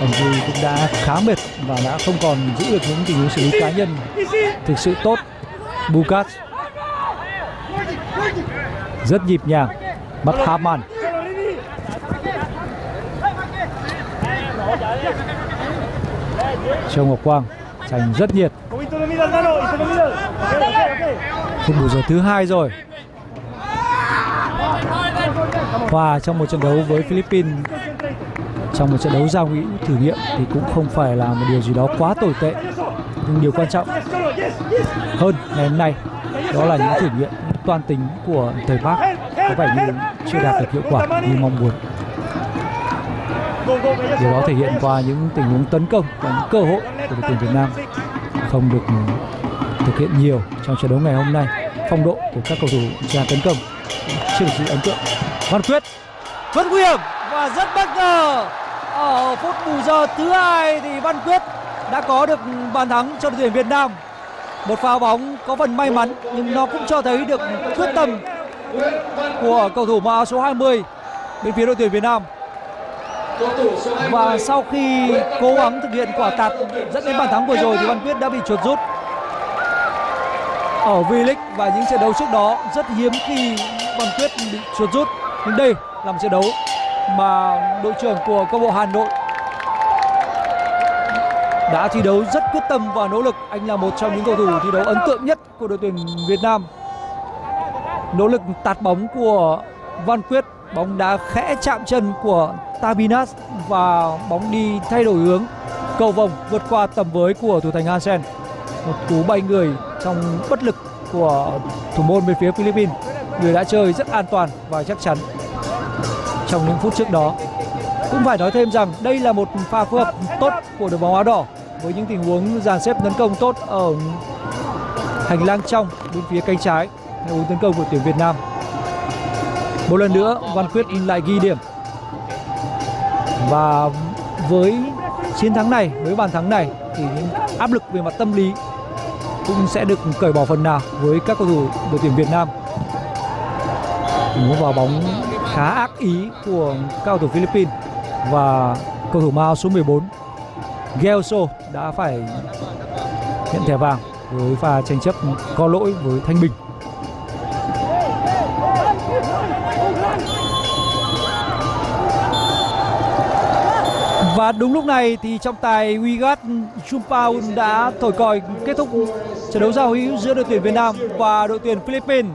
Hồng Duy cũng đã khá mệt và đã không còn giữ được những tình huống xử lý cá nhân thực sự tốt. Bukas. Rất nhịp nhàng. Bắt Haman Cholo, Lili. Châu Ngọc Quang giành rất nhiệt. Phút bù giờ thứ hai rồi. Và trong một trận đấu với Philippines, trong một trận đấu giao hữu thử nghiệm thì cũng không phải là một điều gì đó quá tồi tệ. Nhưng điều quan trọng hơn ngày hôm nay đó là những thử nghiệm toàn tính của thầy Park có vẻ như chưa đạt được hiệu quả như mong muốn điều đó thể hiện qua những tình huống tấn công và những cơ hội của đội tuyển Việt Nam không được thực hiện nhiều trong trận đấu ngày hôm nay. Phong độ của các cầu thủ ra tấn công chưa được sự ấn tượng. Văn Quyết vẫn nguy hiểm và rất bất ngờ. Ở phút bù giờ thứ hai thì Văn Quyết đã có được bàn thắng cho đội tuyển Việt Nam. Một pha bóng có phần may mắn nhưng nó cũng cho thấy được quyết tâm của cầu thủ mã áo số 20 bên phía đội tuyển Việt Nam Cầu thủ số 20 và sau khi cố gắng thực hiện quả tạt dẫn đến bàn thắng vừa rồi thì Văn Quyết đã bị chuột rút. Ở V-League và những trận đấu trước đó rất hiếm khi Văn Quyết bị chuột rút. Nhưng đây là một trận đấu mà đội trưởng của câu lạc bộ Hà Nội đã thi đấu rất quyết tâm và nỗ lực. Anh là một trong những cầu thủ thi đấu ấn tượng nhất của đội tuyển Việt Nam. Nỗ lực tạt bóng của Văn Quyết bóng đá khẽ chạm chân của Tabinas và bóng đi thay đổi hướng. Cầu vòng vượt qua tầm với của thủ thành Hansen. Một cú bay người trong bất lực của thủ môn bên phía Philippines. Người đã chơi rất an toàn và chắc chắn trong những phút trước đó. Cũng phải nói thêm rằng đây là một pha phối hợp tốt của đội bóng áo đỏ với những tình huống dàn xếp tấn công tốt ở hành lang trong bên phía cánh trái. Theo hướng tấn công của tuyển Việt Nam. Một lần nữa, Văn Quyết lại ghi điểm và với chiến thắng này, với bàn thắng này, thì những áp lực về mặt tâm lý cũng sẽ được cởi bỏ phần nào với các cầu thủ đội tuyển Việt Nam tình vào bóng khá ác ý của cao thủ Philippines và cầu thủ Mao số 14 Gelso, đã phải nhận thẻ vàng với pha tranh chấp có lỗi với Thanh Bình. Và đúng lúc này thì trọng tài Wigat Chumpaun đã thổi còi kết thúc trận đấu giao hữu giữa đội tuyển Việt Nam và đội tuyển Philippines.